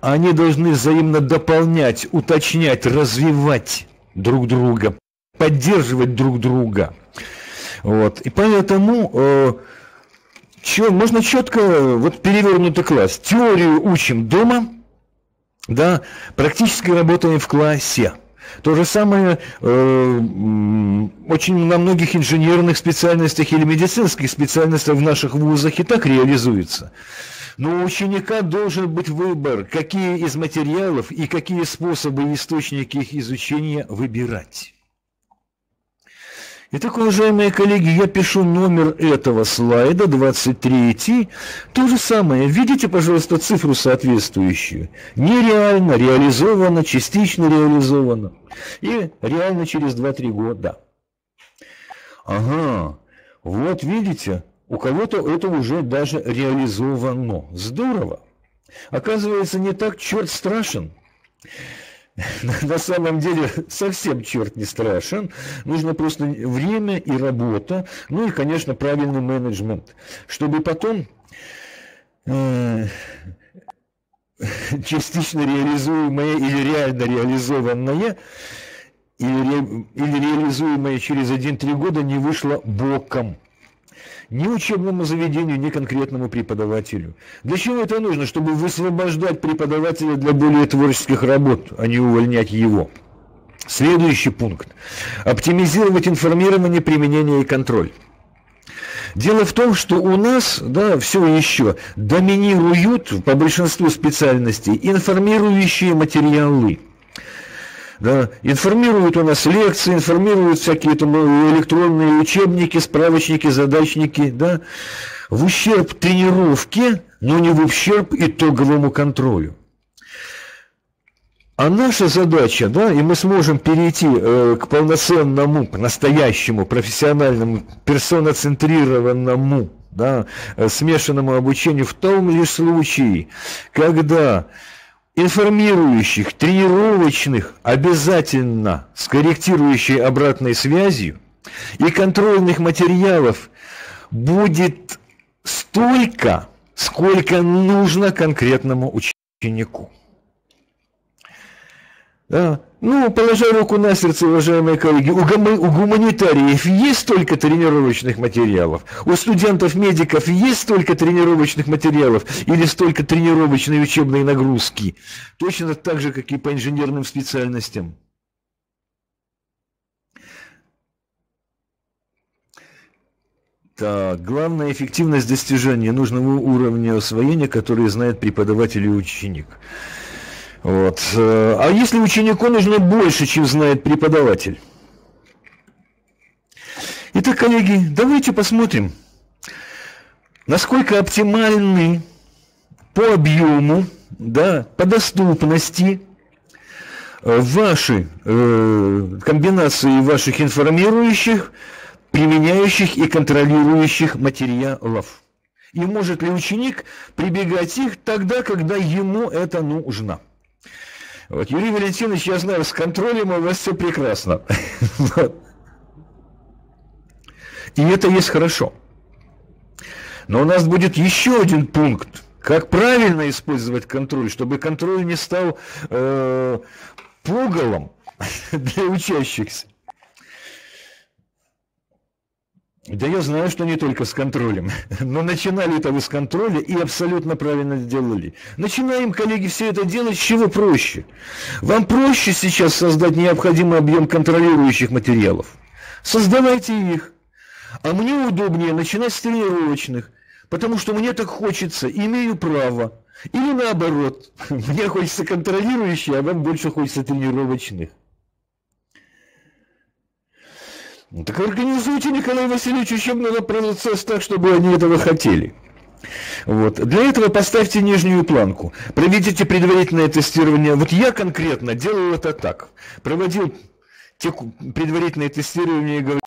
Они должны взаимно дополнять, уточнять, развивать друг друга, поддерживать друг друга. Вот. И поэтому э, чё, можно четко, вот перевернутый класс, теорию учим дома, да, практически работаем в классе. То же самое э, очень на многих инженерных специальностях или медицинских специальностях в наших вузах и так реализуется. Но у ученика должен быть выбор, какие из материалов и какие способы и источники их изучения выбирать. Итак, уважаемые коллеги, я пишу номер этого слайда, 23. То же самое. Введите, пожалуйста, цифру соответствующую. Нереально, реализовано, частично реализовано. И реально через 2-3 года. Ага, вот видите, у кого-то это уже даже реализовано. Здорово. Оказывается, не так черт страшен. на самом деле совсем черт не страшен. Нужно просто время и работа, ну и, конечно, правильный менеджмент, чтобы потом э, частично реализуемое или реально реализованное или, или реализуемое через 1-3 года не вышло боком ни учебному заведению, ни конкретному преподавателю. Для чего это нужно? Чтобы высвобождать преподавателя для более творческих работ, а не увольнять его. Следующий пункт. Оптимизировать информирование, применение и контроль. Дело в том, что у нас, да, все еще доминируют по большинству специальностей информирующие материалы – да, информируют у нас лекции, информируют всякие там электронные учебники, справочники, задачники, да, в ущерб тренировке, но не в ущерб итоговому контролю. А наша задача, да, и мы сможем перейти э, к полноценному, к настоящему, профессиональному, персоноцентрированному, да, э, смешанному обучению в том лишь случае, когда информирующих, тренировочных, обязательно с корректирующей обратной связью и контрольных материалов будет столько, сколько нужно конкретному ученику. Да. Ну, положа руку на сердце, уважаемые коллеги, у, гум... у гуманитариев есть столько тренировочных материалов, у студентов-медиков есть столько тренировочных материалов или столько тренировочной учебной нагрузки, точно так же, как и по инженерным специальностям. Так, главная эффективность достижения нужного уровня освоения, который знает преподаватель и ученик. Вот. Э, а если ученику нужно больше, чем знает преподаватель? Итак, коллеги, давайте посмотрим, насколько оптимальны по объему, да, по доступности э, ваши э, комбинации ваших информирующих, применяющих и контролирующих материалов. И может ли ученик прибегать их тогда, когда ему это нужно? Вот, Юрий Валентинович, я знаю, с контролем у вас все прекрасно. И это есть хорошо. Но у нас будет еще один пункт, как правильно использовать контроль, чтобы контроль не стал э, пугалом для учащихся. Да я знаю, что не только с контролем, но начинали это вы с контроля и абсолютно правильно сделали. Начинаем, коллеги, все это делать с чего проще. Вам проще сейчас создать необходимый объем контролирующих материалов. Создавайте их. А мне удобнее начинать с тренировочных, потому что мне так хочется, имею право. Или наоборот, мне хочется контролирующих, а вам больше хочется тренировочных. Ну, так организуйте, Николай Васильевич, учебный процесс так, чтобы они этого хотели. Вот. Для этого поставьте нижнюю планку. Проведите предварительное тестирование. Вот я конкретно делал это так. Проводил те предварительное тестирование и говорил,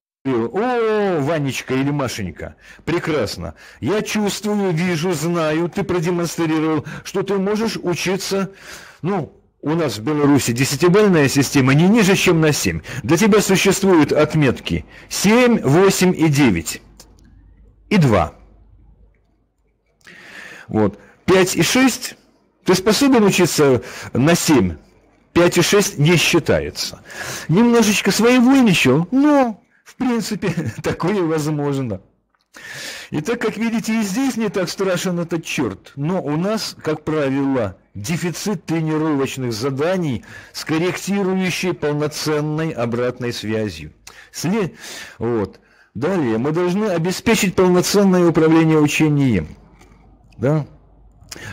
о, Ванечка или Машенька, прекрасно. Я чувствую, вижу, знаю, ты продемонстрировал, что ты можешь учиться, ну, у нас в Беларуси десятибальная система не ниже, чем на 7. Для тебя существуют отметки 7, 8 и 9. И 2. Вот. 5 и 6 ты способен учиться на 7. 5 и 6 не считается. Немножечко своевольничал, но, в принципе, такое возможно. И так, как видите, и здесь не так страшен этот черт. Но у нас, как правило, дефицит тренировочных заданий с корректирующей полноценной обратной связью. След... Вот. Далее, мы должны обеспечить полноценное управление учением. Да?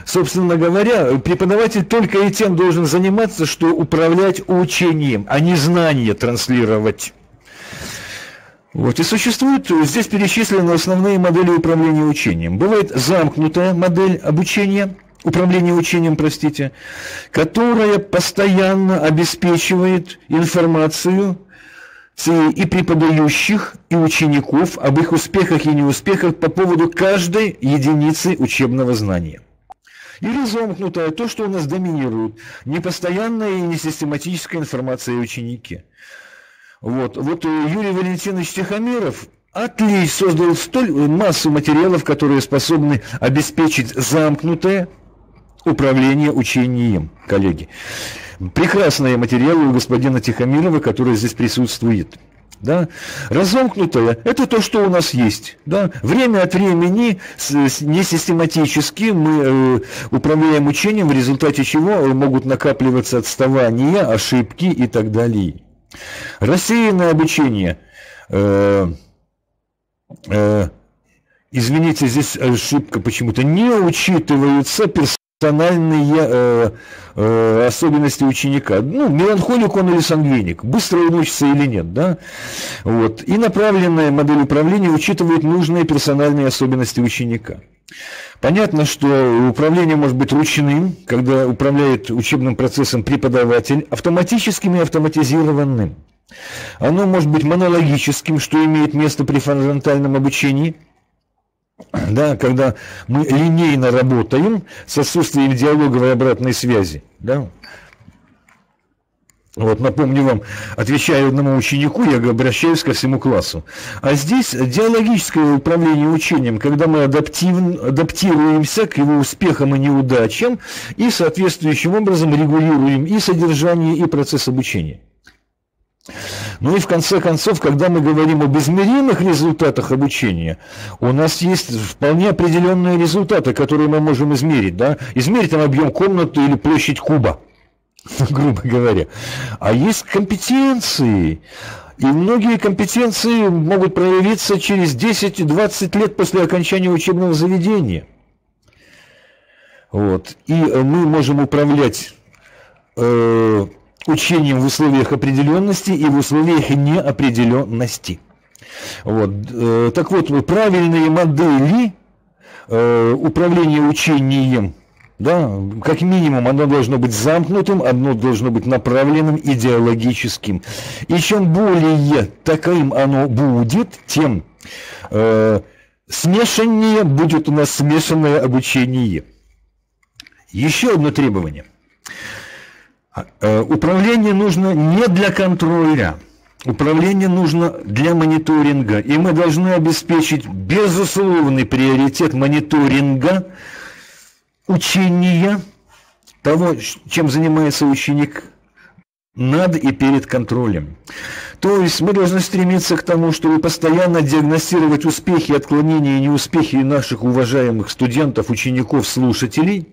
Собственно говоря, преподаватель только и тем должен заниматься, что управлять учением, а не знание транслировать. Вот, и существуют, здесь перечислены основные модели управления учением. Бывает замкнутая модель обучения, управления учением, простите, которая постоянно обеспечивает информацию и преподающих, и учеников об их успехах и неуспехах по поводу каждой единицы учебного знания. Или замкнутая, то, что у нас доминирует, непостоянная и несистематическая информация о ученике. Вот, вот Юрий Валентинович Тихомиров отлично создал столь массу материалов, которые способны обеспечить замкнутое управление учением, коллеги. Прекрасные материалы у господина Тихомирова, который здесь присутствует. Да? Разомкнутое – это то, что у нас есть. Да? Время от времени несистематически мы э, управляем учением, в результате чего могут накапливаться отставания, ошибки и так далее. Рассеянное обучение. Э, э, извините, здесь ошибка почему-то. Не учитываются персональные э, э, особенности ученика. Ну, меланхолик он или сангвиник, быстро он учится или нет, да? Вот. И направленная модель управления учитывает нужные персональные особенности ученика. Понятно, что управление может быть ручным, когда управляет учебным процессом преподаватель, автоматическим и автоматизированным. Оно может быть монологическим, что имеет место при фронтальном обучении – да, когда мы линейно работаем с отсутствием диалоговой обратной связи, да, вот напомню вам, отвечаю одному ученику, я обращаюсь ко всему классу. А здесь диалогическое управление учением, когда мы адаптив, адаптируемся к его успехам и неудачам и соответствующим образом регулируем и содержание, и процесс обучения. Ну и в конце концов, когда мы говорим об измеримых результатах обучения, у нас есть вполне определенные результаты, которые мы можем измерить. Да? Измерить там объем комнаты или площадь куба, грубо говоря. А есть компетенции. И многие компетенции могут проявиться через 10-20 лет после окончания учебного заведения. Вот. И мы можем управлять э, учением в условиях определенности и в условиях неопределенности. Вот. Э, так вот, правильные модели э, управления учением, да, как минимум, оно должно быть замкнутым, одно должно быть направленным идеологическим. И чем более таким оно будет, тем э, смешаннее будет у нас смешанное обучение. Еще одно требование – управление нужно не для контроля, управление нужно для мониторинга. И мы должны обеспечить безусловный приоритет мониторинга учения, того, чем занимается ученик, над и перед контролем. То есть мы должны стремиться к тому, чтобы постоянно диагностировать успехи, отклонения и неуспехи наших уважаемых студентов, учеников, слушателей,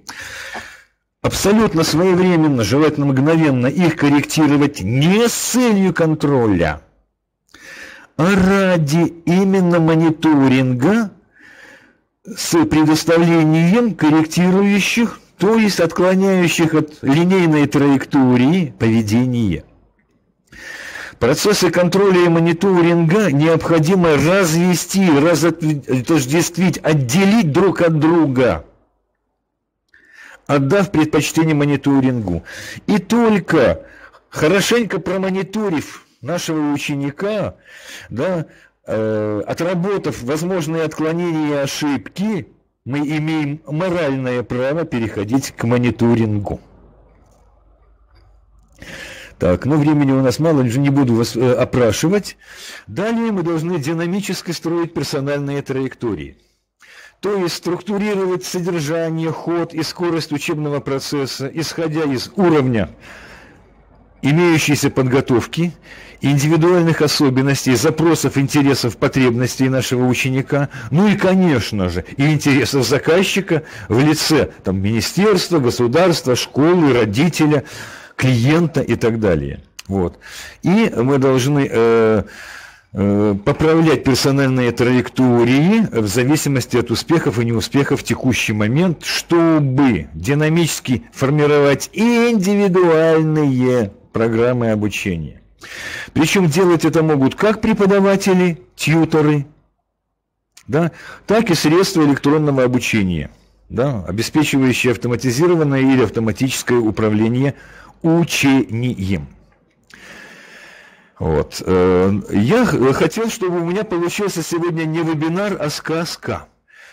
абсолютно своевременно, желательно мгновенно их корректировать не с целью контроля, а ради именно мониторинга с предоставлением корректирующих, то есть отклоняющих от линейной траектории поведения. Процессы контроля и мониторинга необходимо развести, разотождествить, отделить друг от друга – отдав предпочтение мониторингу. И только хорошенько промониторив нашего ученика, да, э, отработав возможные отклонения и ошибки, мы имеем моральное право переходить к мониторингу. Так, ну времени у нас мало, не буду вас э, опрашивать. Далее мы должны динамически строить персональные траектории то есть структурировать содержание, ход и скорость учебного процесса, исходя из уровня имеющейся подготовки, индивидуальных особенностей, запросов, интересов, потребностей нашего ученика, ну и, конечно же, и интересов заказчика в лице там, министерства, государства, школы, родителя, клиента и так далее. Вот. И мы должны э, поправлять персональные траектории в зависимости от успехов и неуспехов в текущий момент, чтобы динамически формировать индивидуальные программы обучения. Причем делать это могут как преподаватели, тьюторы, да, так и средства электронного обучения, да, обеспечивающие автоматизированное или автоматическое управление учением. Вот. Э, я хотел, чтобы у меня получился сегодня не вебинар, а сказка.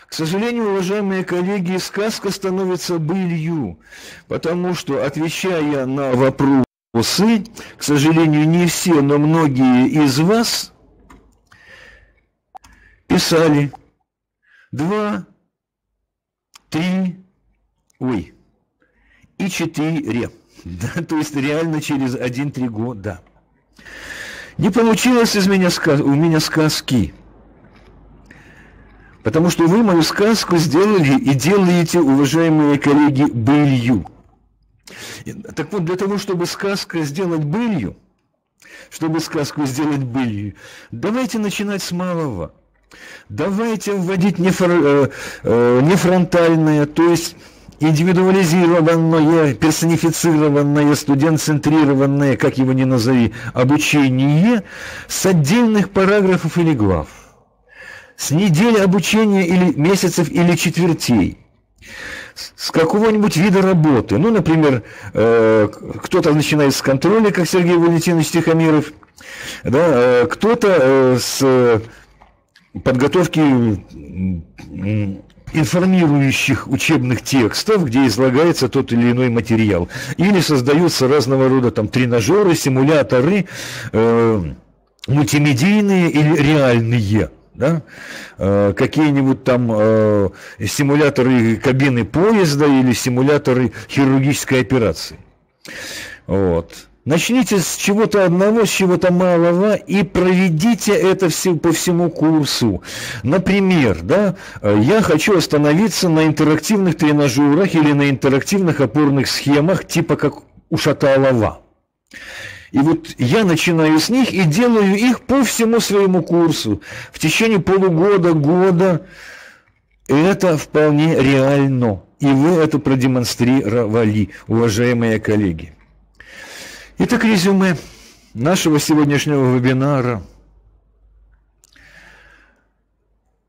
К сожалению, уважаемые коллеги, сказка становится былью, потому что, отвечая на вопросы, к сожалению, не все, но многие из вас писали два, три, ой, и четыре. Да, то есть реально через один-три года. Не получилось из меня сказ... у меня сказки. Потому что вы мою сказку сделали и делаете, уважаемые коллеги, былью. Так вот, для того, чтобы сказка сделать былью, чтобы сказку сделать былью, давайте начинать с малого. Давайте вводить не, фор, э, э, не фронтальное, то есть индивидуализированное, персонифицированное, студент-центрированное, как его ни назови, обучение с отдельных параграфов или глав, с недели обучения или месяцев или четвертей – с какого-нибудь вида работы. Ну, например, э, кто-то начинает с контроля, как Сергей Валентинович Тихомиров, да, э, кто-то э, с подготовки информирующих учебных текстов, где излагается тот или иной материал. Или создаются разного рода там тренажеры, симуляторы, э, мультимедийные или реальные да? Э, какие-нибудь там э, симуляторы кабины поезда или симуляторы хирургической операции. Вот. Начните с чего-то одного, с чего-то малого и проведите это все по всему курсу. Например, да, я хочу остановиться на интерактивных тренажерах или на интерактивных опорных схемах, типа как у Шаталова. И вот я начинаю с них и делаю их по всему своему курсу. В течение полугода, года. Это вполне реально. И вы это продемонстрировали, уважаемые коллеги. Итак, резюме нашего сегодняшнего вебинара.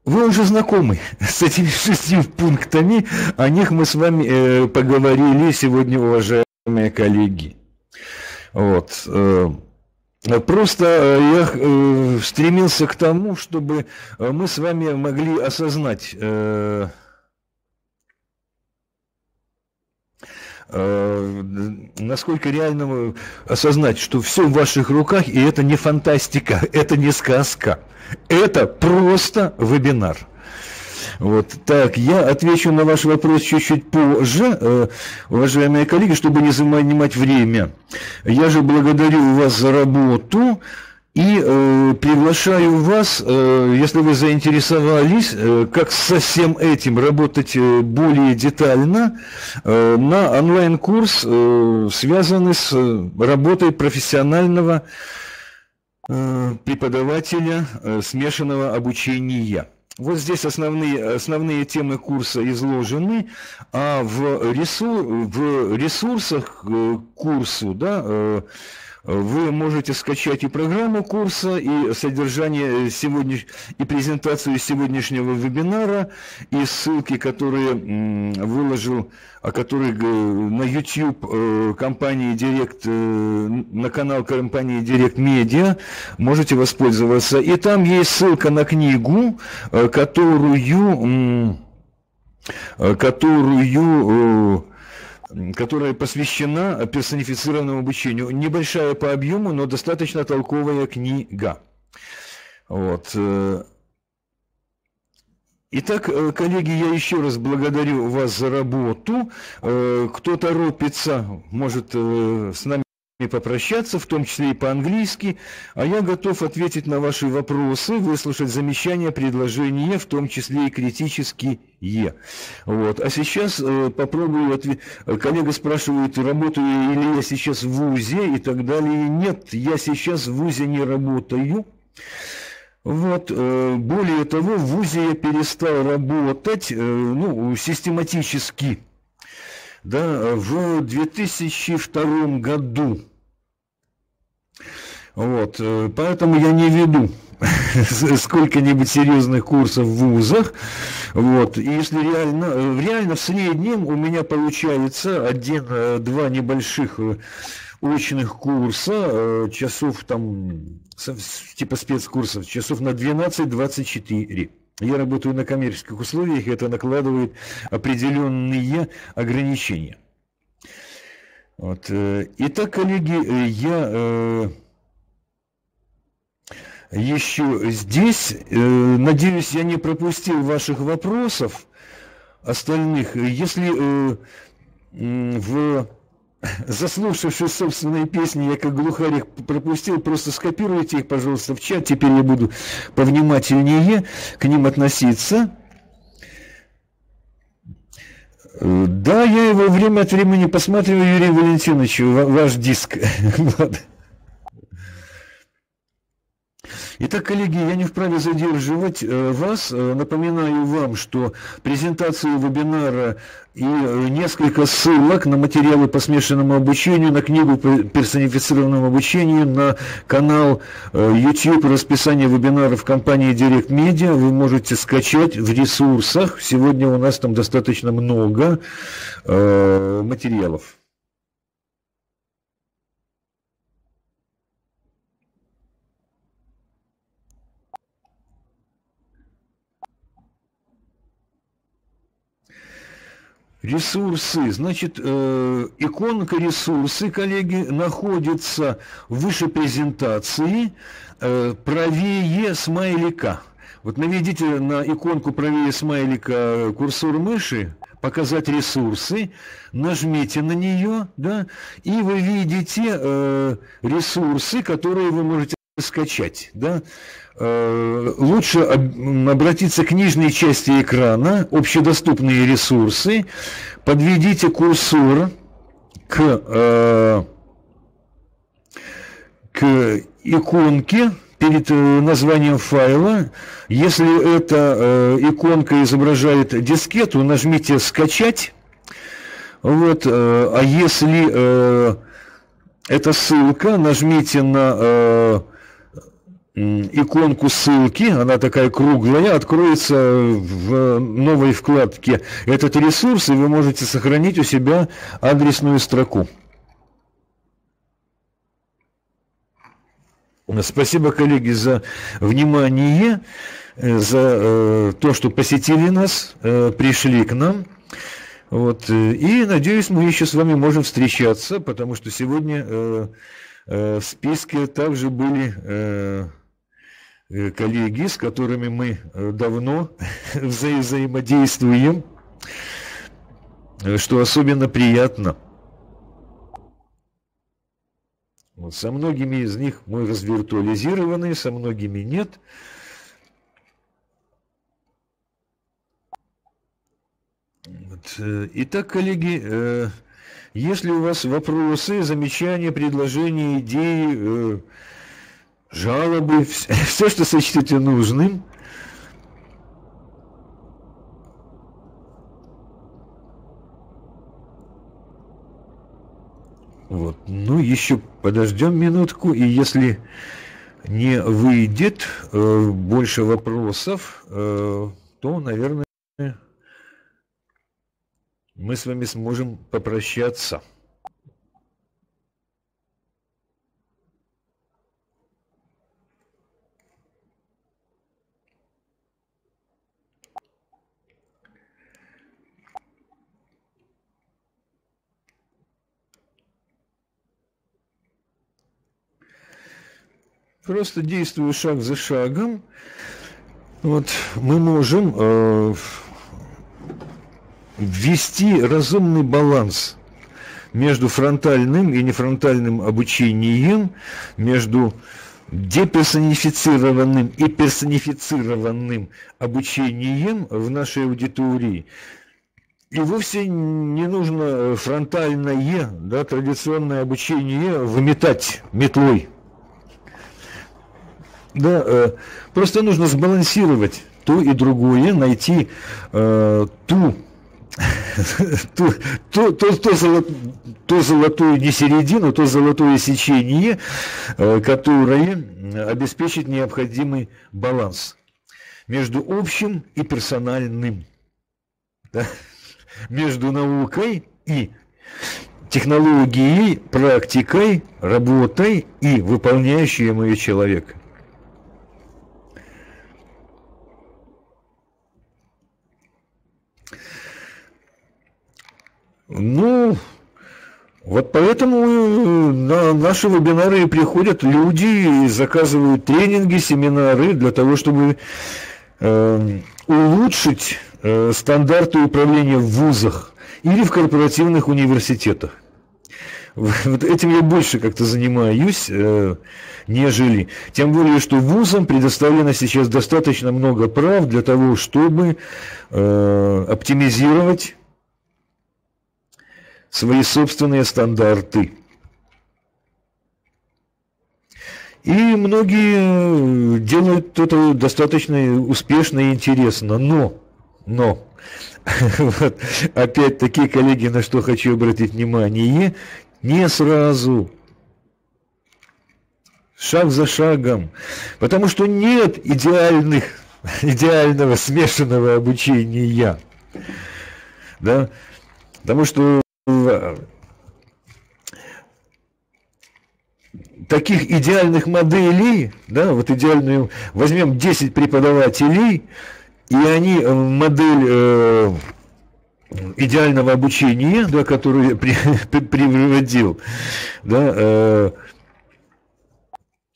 Вы уже знакомы с этими шестью пунктами, о них мы с вами э, поговорили сегодня, уважаемые коллеги. Вот. Э, просто я э, стремился к тому, чтобы мы с вами могли осознать насколько реально осознать, что все в ваших руках, и это не фантастика, это не сказка, это просто вебинар. Вот, так, я отвечу на ваш вопрос чуть-чуть позже, э, уважаемые коллеги, чтобы не занимать время. Я же благодарю вас за работу и э, приглашаю вас, э, если вы заинтересовались, э, как со всем этим работать э, более детально, э, на онлайн-курс, э, связанный с работой профессионального э, преподавателя э, смешанного обучения. Вот здесь основные, основные темы курса изложены, а в, ресур, в ресурсах э, курсу да, э, вы можете скачать и программу курса, и содержание сегодня, и презентацию сегодняшнего вебинара, и ссылки, которые выложил, а которые э, на YouTube э, компании Direct, э, на канал компании Direct Media, можете воспользоваться. И там есть ссылка на книгу, которую которую которая посвящена персонифицированному обучению. Небольшая по объему, но достаточно толковая книга. Вот. Э. Итак, э, коллеги, я еще раз благодарю вас за работу. Э, кто торопится, может с нами попрощаться, в том числе и по-английски, а я готов ответить на ваши вопросы, выслушать замечания, предложения, в том числе и критические. Вот. А сейчас э, попробую ответить. Коллега спрашивает, работаю ли я сейчас в ВУЗе и так далее. Нет, я сейчас в ВУЗе не работаю. Вот, э, более того, в ВУЗе я перестал работать э, ну, систематически да, в 2002 году. Вот, э, поэтому я не веду сколько-нибудь серьезных курсов в вузах. Вот, и если реально, э, реально в среднем у меня получается один-два небольших э, очных курса, часов там, типа спецкурсов, часов на 12-24. Я работаю на коммерческих условиях, и это накладывает определенные ограничения. Вот. Итак, коллеги, я еще здесь. Э, надеюсь, я не пропустил ваших вопросов остальных. Если э, в заслушавшись собственные песни, я как глухарь их пропустил, просто скопируйте их, пожалуйста, в чат. Теперь я буду повнимательнее к ним относиться. Да, я его время от времени посматриваю, Юрий Валентинович, ваш диск. Итак, коллеги, я не вправе задерживать э, вас. Э, напоминаю вам, что презентацию вебинара и э, несколько ссылок на материалы по смешанному обучению, на книгу по персонифицированному обучению, на канал YouTube расписание вебинаров компании Direct Media вы можете скачать в ресурсах. Сегодня у нас там достаточно много материалов. Ресурсы. Значит, э, иконка ресурсы, коллеги, находится выше презентации, э, правее смайлика. Вот наведите на иконку правее смайлика курсор мыши, показать ресурсы, нажмите на нее, да, и вы видите э, ресурсы, которые вы можете скачать, да. Э, лучше обратиться к нижней части экрана, общедоступные ресурсы, подведите курсор к, э, к иконке перед э, названием файла. Если эта иконка изображает дискету, нажмите «Скачать». Вот, а если это ссылка, нажмите на иконку ссылки, она такая круглая, откроется в новой вкладке этот ресурс, и вы можете сохранить у себя адресную строку. Спасибо, коллеги, за внимание, э, за э, то, что посетили нас, э, пришли к нам. Вот. И надеюсь, мы еще с вами можем встречаться, потому что сегодня в списке также были коллеги, с которыми мы э, давно вза взаимодействуем, э, что особенно приятно. Вот, со многими из них мы развиртуализированы, со многими нет. Вот. Итак, коллеги, если у вас вопросы, замечания, предложения, идеи, жалобы, все, что сочтете нужным. Вот. Ну, еще подождем минутку, и если не выйдет э, больше вопросов, э, то, наверное, мы с вами сможем попрощаться. Просто действуя шаг за шагом, вот, мы можем э, ввести разумный баланс между фронтальным и нефронтальным обучением, между деперсонифицированным и персонифицированным обучением в нашей аудитории. И вовсе не нужно фронтальное, да, традиционное обучение выметать метлой. Да, э, просто нужно сбалансировать то и другое, найти э, ту, ту, то, то, то, золот, то золотую не середину, то золотое сечение, э, которое обеспечит необходимый баланс между общим и персональным, да? между наукой и технологией, практикой, работой и выполняющим ее человека. Ну, вот поэтому э, на наши вебинары приходят люди и заказывают тренинги, семинары для того, чтобы э, улучшить э, стандарты управления в вузах или в корпоративных университетах. Вот этим я больше как-то занимаюсь, э, нежели. Тем более, что вузам предоставлено сейчас достаточно много прав для того, чтобы э, оптимизировать свои собственные стандарты. И многие делают это достаточно успешно и интересно. Но, но, вот, опять такие коллеги, на что хочу обратить внимание, не сразу, шаг за шагом, потому что нет идеальных, идеального смешанного обучения, да, потому что э, таких идеальных моделей, да, вот идеальную, возьмем 10 преподавателей, и они э, модель э, идеального обучения, да, которую я при, приводил, да, э,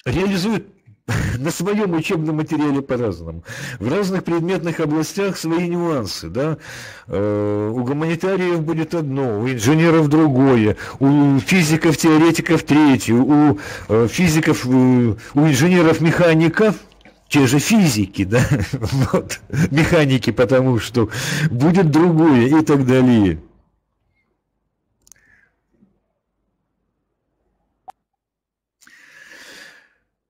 реализуют на своем учебном материале по-разному. В разных предметных областях свои нюансы. Да? Э, у гуманитариев будет одно, у инженеров другое, у физиков, теоретиков третье, у э, физиков, э, у инженеров-механиков те же физики, да, вот, механики, потому что будет другое и так далее.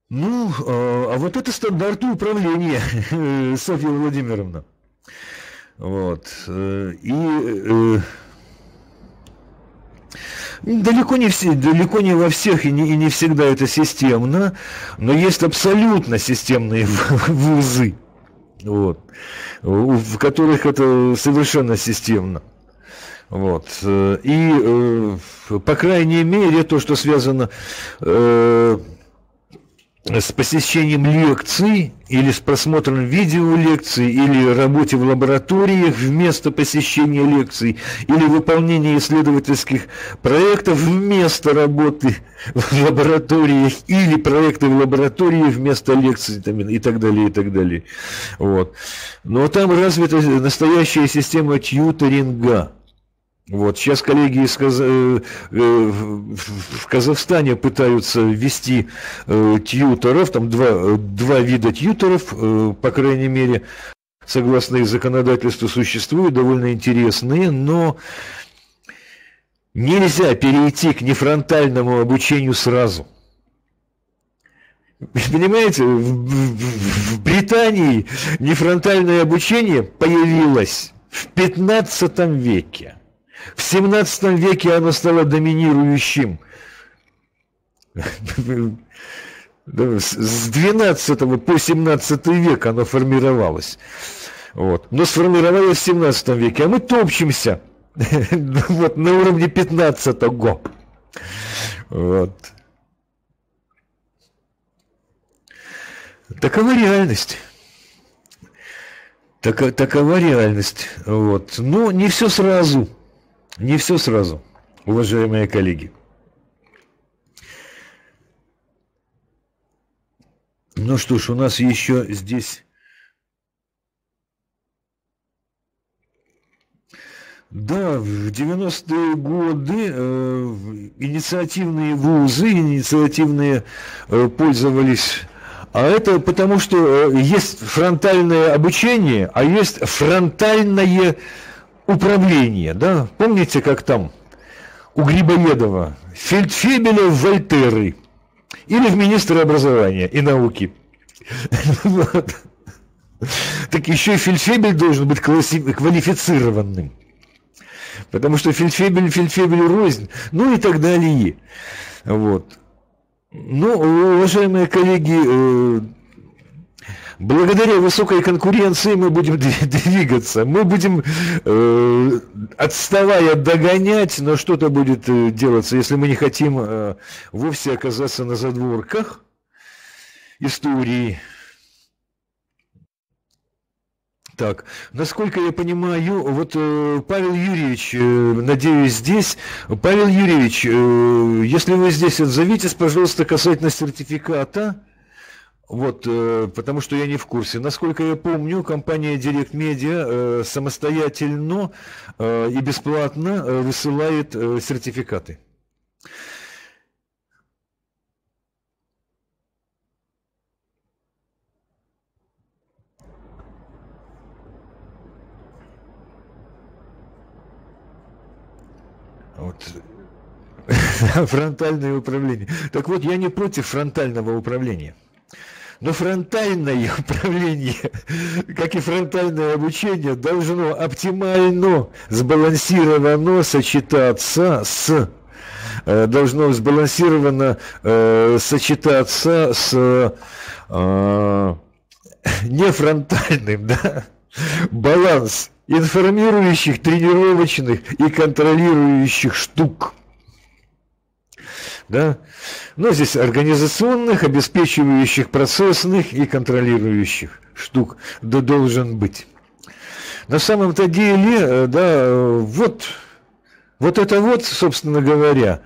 Ну, а, а вот это стандарты управления, Софья Владимировна. Вот. Э, и э, далеко не, все, далеко не во всех и не, и не всегда это системно, но есть абсолютно системные вузы, вот, в которых это совершенно системно. Вот. Э, и, по крайней мере, то, что связано с посещением лекций или с просмотром видеолекций или работе в лабораториях вместо посещения лекций или выполнения исследовательских проектов вместо работы в лабораториях или проекты в лаборатории вместо лекций там, и так далее и так далее. Вот. Но там развита настоящая система тьюторинга вот, сейчас коллеги из Каз... Э, э, в Казахстане пытаются ввести э, тьюторов, там два, два вида тьюторов, по крайней мере, согласно их законодательству, существуют, довольно интересные, но нельзя перейти к нефронтальному обучению сразу. Понимаете, в Британии нефронтальное обучение появилось в 15 веке. В 17 веке оно стало доминирующим. С 12 по 17 век оно формировалось. Вот. Но сформировалось в 17 веке, а мы топчемся вот, на уровне 15 го. Вот. Такова реальность. Так, такова реальность. Вот. Но не все сразу. Не все сразу, уважаемые коллеги. Ну что ж, у нас еще здесь... Да, в 90-е годы э, инициативные вузы, инициативные э, пользовались а это потому, что э, есть фронтальное обучение, а есть фронтальное управление, да? Помните, как там у Грибоедова, Фельдфебеля Вольтеры или в министра образования и науки. Так еще и Фельдфебель должен быть квалифицированным. Потому что Фельдфебель, Фельдфебель рознь, ну и так далее. Вот. Ну, уважаемые коллеги, э, благодаря высокой конкуренции мы будем двигаться, мы будем, э, отставая, догонять, но что-то будет э, делаться, если мы не хотим э, вовсе оказаться на задворках истории. Так, насколько я понимаю, вот э, Павел Юрьевич, э, надеюсь, здесь. Павел Юрьевич, э, если вы здесь, отзовитесь, пожалуйста, касательно сертификата. Вот, э, потому что я не в курсе. Насколько я помню, компания Direct Media э, самостоятельно э, и бесплатно высылает сертификаты. Вот фронтальное управление. Так вот, я не против фронтального управления. Но фронтальное управление, как и фронтальное обучение, должно оптимально, сбалансированно сочетаться с э, должно сбалансированно э, сочетаться с э, нефронтальным, да, баланс информирующих, тренировочных и контролирующих штук. Да? Но здесь организационных, обеспечивающих процессных и контролирующих штук да, должен быть. На самом-то деле, э, да, вот, вот это вот, собственно говоря,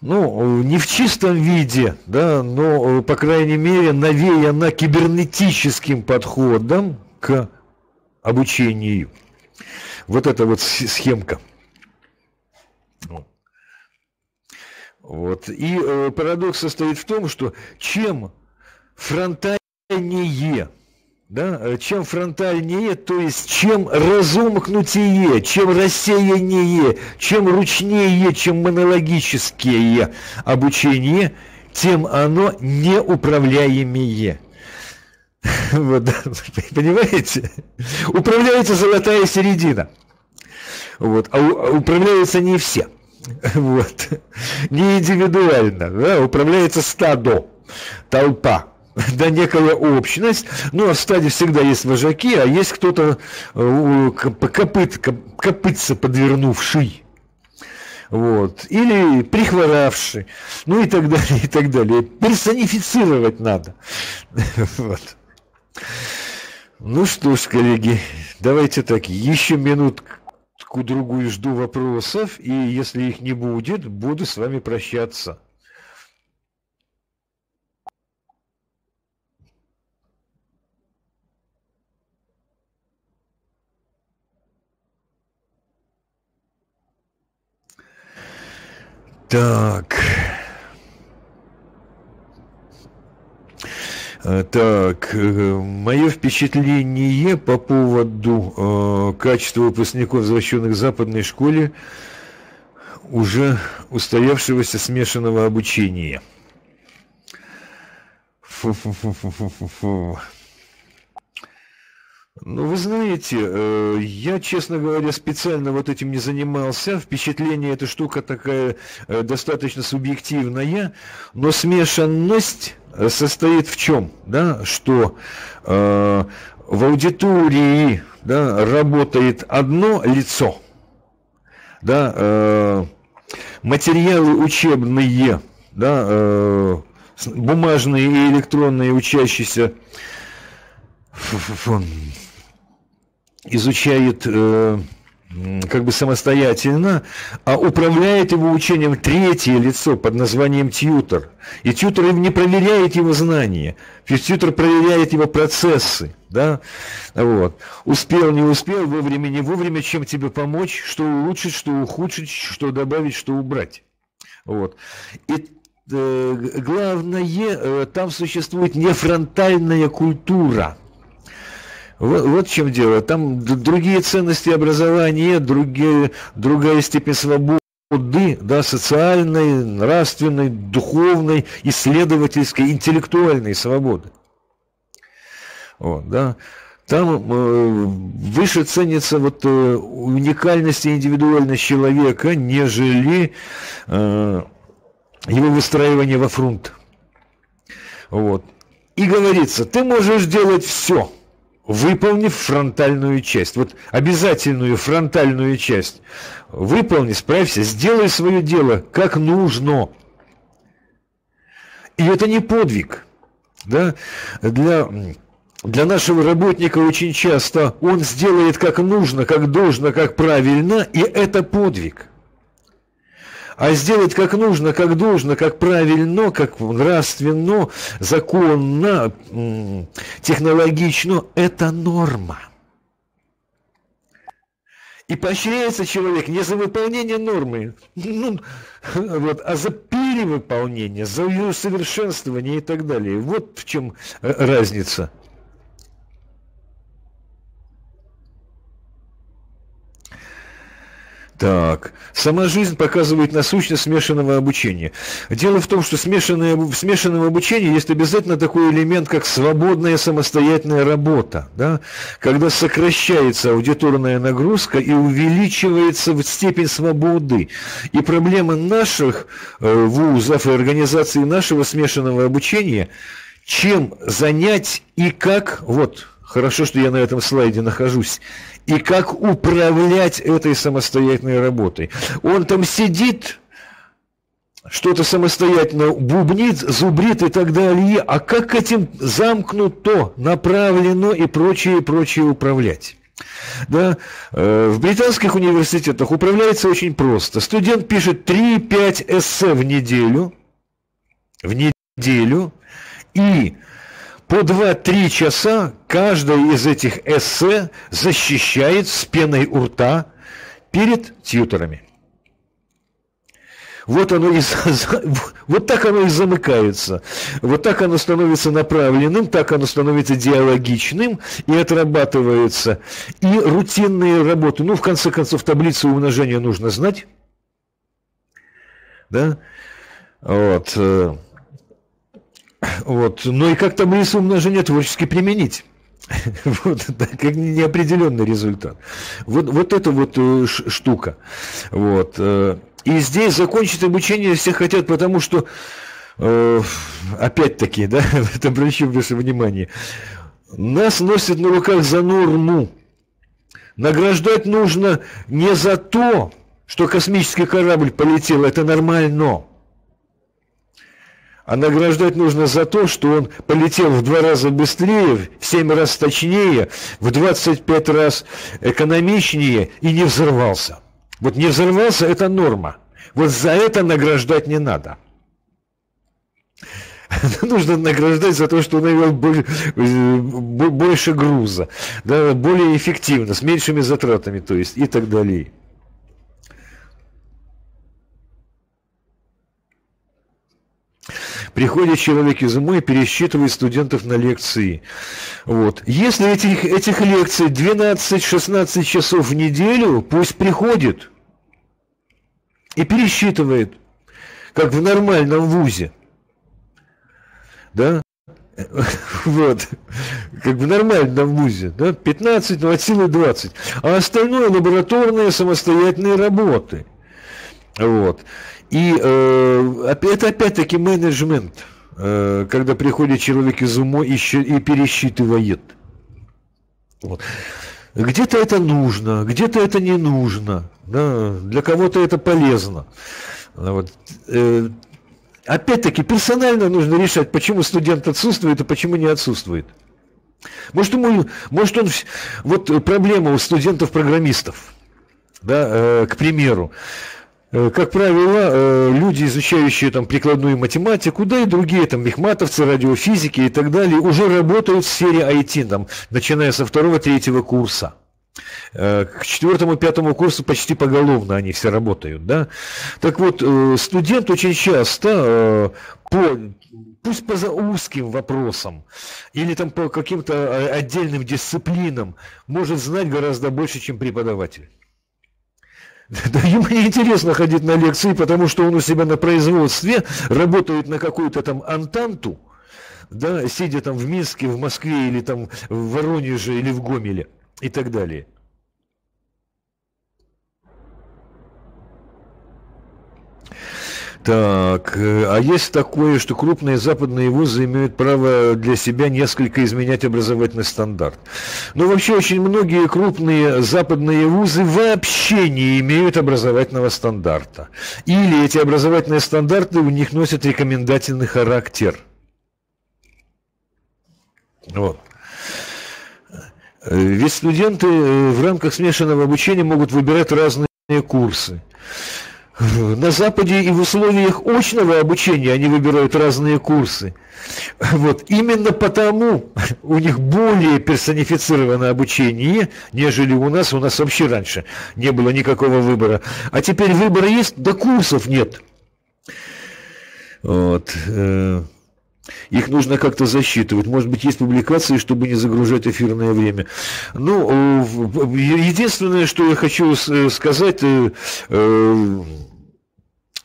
ну, не в чистом виде, да, но, по крайней мере, навеяно кибернетическим подходом к обучению. Вот эта вот схемка. Вот. И э, парадокс состоит в том, что чем фронтальнее, да, э, чем фронтальнее, то есть чем разомкнутее, чем рассеяннее, чем ручнее, чем монологические обучение, тем оно неуправляемее. Вот, понимаете? Управляется золотая середина. Вот, а, а управляются не все. Вот. Не индивидуально, да, управляется стадо, толпа, да некая общность. Ну, а в стаде всегда есть вожаки, а есть кто-то э, копыт, копытца подвернувший. Вот. Или прихворавший. Ну и так далее, и так далее. Персонифицировать надо. Вот. Ну что ж, коллеги, давайте так, еще минут другую жду вопросов, и если их не будет, буду с вами прощаться. Так. Так, э, мое впечатление по поводу э, качества выпускников, возвращенных в западной школе, уже устоявшегося смешанного обучения. Фу -фу -фу ну, вы знаете, э, я, честно говоря, специально вот этим не занимался. Впечатление эта штука такая э, достаточно субъективная, но смешанность э, состоит в чем? Да, что э, в аудитории да, работает одно лицо, да, э, материалы учебные, да, э, бумажные и электронные учащиеся изучает э, как бы самостоятельно, а управляет его учением третье лицо под названием тьютер. И тьютер не проверяет его знания, тьютер проверяет его процессы. Да? Вот. Успел, не успел, вовремя, не вовремя, чем тебе помочь, что улучшить, что ухудшить, что добавить, что убрать. Вот. И э, главное, э, там существует нефронтальная культура – вот, вот в чем дело. Там другие ценности образования, другие, другая степень свободы да, социальной, нравственной, духовной, исследовательской, интеллектуальной свободы. Вот, да. Там э, выше ценится вот э, уникальность и индивидуальность человека, нежели э, его выстраивание во фронт. Вот. И говорится, ты можешь делать все – выполнив фронтальную часть. Вот обязательную фронтальную часть. Выполни, справься, сделай свое дело как нужно. И это не подвиг. Да? Для, для нашего работника очень часто он сделает как нужно, как должно, как правильно, и это подвиг а сделать как нужно, как должно, как правильно, как нравственно, законно, технологично – это норма. И поощряется человек не за выполнение нормы, ну, вот, а за перевыполнение, за ее совершенствование и так далее. Вот в чем разница. Так, сама жизнь показывает насущность смешанного обучения. Дело в том, что смешанное, в смешанном обучении есть обязательно такой элемент, как свободная самостоятельная работа, да? когда сокращается аудиторная нагрузка и увеличивается степень свободы. И проблема наших э, вузов и организаций нашего смешанного обучения, чем занять и как, вот, хорошо, что я на этом слайде нахожусь, и как управлять этой самостоятельной работой. Он там сидит, что-то самостоятельно бубнит, зубрит и так далее, а как этим замкнуто, направлено и прочее, и прочее управлять. Да? Э, в британских университетах управляется очень просто. Студент пишет 3-5 эссе в неделю, в неделю, и по 2-3 часа каждое из этих эссе защищает с пеной у рта перед тьюторами. Вот оно и, вот так оно и замыкается. Вот так оно становится направленным, так оно становится диалогичным и отрабатывается. И рутинные работы. Ну, в конце концов, таблицу умножения нужно знать. Да? Вот. Вот. Ну и как таблицу умножения творчески применить. Вот, да, как неопределенный результат. Вот, вот это вот э, штука. Вот. Э, и здесь закончить обучение все хотят, потому что, э, опять-таки, да, это обращу ваше внимание, нас носят на руках за норму. Награждать нужно не за то, что космический корабль полетел, это нормально. А награждать нужно за то, что он полетел в два раза быстрее, в семь раз точнее, в 25 раз экономичнее и не взорвался. Вот не взорвался – это норма. Вот за это награждать не надо. Нужно награждать за то, что он навел больше груза, да, более эффективно, с меньшими затратами, то есть, и так далее. Приходит человек из ума и пересчитывает студентов на лекции. Вот. Если этих, этих лекций 12-16 часов в неделю, пусть приходит и пересчитывает, как в нормальном вузе. Да? Вот. Как в нормальном вузе. Да? 15, ну от силы 20. А остальное лабораторные самостоятельные работы. Вот. И э, это опять-таки менеджмент, э, когда приходит человек из ума и, и пересчитывает. Вот. Где-то это нужно, где-то это не нужно, да, для кого-то это полезно. Вот. Э, опять-таки персонально нужно решать, почему студент отсутствует и почему не отсутствует. Может, ему, может он, вот проблема у студентов-программистов, да, э, к примеру, как правило, э, люди, изучающие там прикладную математику, да и другие, там, мехматовцы, радиофизики и так далее, уже работают в сфере IT, там, начиная со второго-третьего курса. Э, к четвертому, пятому курсу почти поголовно они все работают, да. Так вот, студент очень часто по, пусть по узким вопросам или там по каким-то отдельным дисциплинам может знать гораздо больше, чем преподаватель. Да ему не интересно ходить на лекции, потому что он у себя на производстве работает на какую-то там антанту, да, сидя там в Минске, в Москве или там в Воронеже или в Гомеле и так далее. Так, э, а есть такое, что крупные западные вузы имеют право для себя несколько изменять образовательный стандарт. Но вообще очень многие крупные западные вузы вообще не имеют образовательного стандарта. Или эти образовательные стандарты у них носят рекомендательный характер. Вот. Э, ведь студенты э, в рамках смешанного обучения могут выбирать разные курсы. На Западе и в условиях очного обучения они выбирают разные курсы. Вот. Именно потому у них более персонифицированное обучение, нежели у нас. У нас вообще раньше не было никакого выбора. А теперь выбор есть, да курсов нет. Вот. Э. их нужно как-то засчитывать. Может быть, есть публикации, чтобы не загружать эфирное время. Ну, единственное, что я хочу сказать,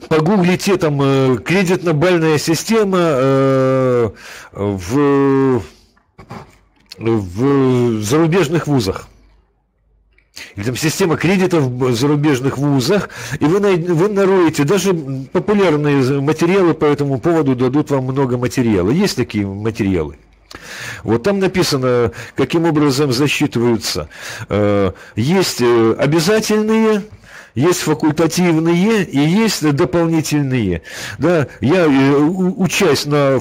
погуглите там кредитно-бальная система в, в зарубежных вузах или там система кредитов в зарубежных вузах, и вы, вы нароете, даже популярные материалы по этому поводу дадут вам много материала. Есть такие материалы? Вот там написано, каким образом засчитываются. Э, есть э, обязательные есть факультативные и есть дополнительные. Да, я, э, учась на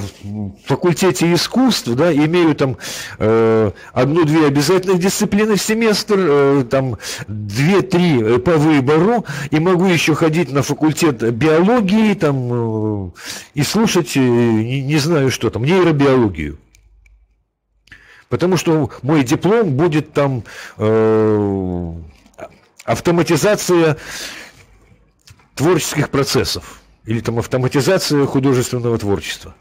факультете искусств, да, имею там э, одну-две обязательных дисциплины в семестр, э, там две-три э, по выбору, и могу еще ходить на факультет биологии там, э, и слушать, э, не, не знаю что там, нейробиологию. Потому что мой диплом будет там э, автоматизация творческих процессов или там автоматизация художественного творчества.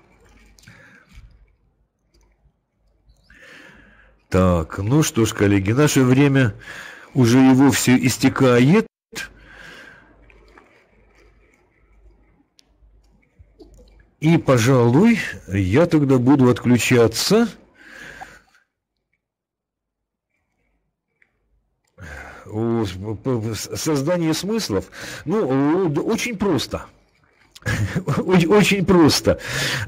Так, ну что ж, коллеги, наше время уже и вовсе истекает. И, пожалуй, я тогда буду отключаться. Создание смыслов, ну, очень просто. Очень просто,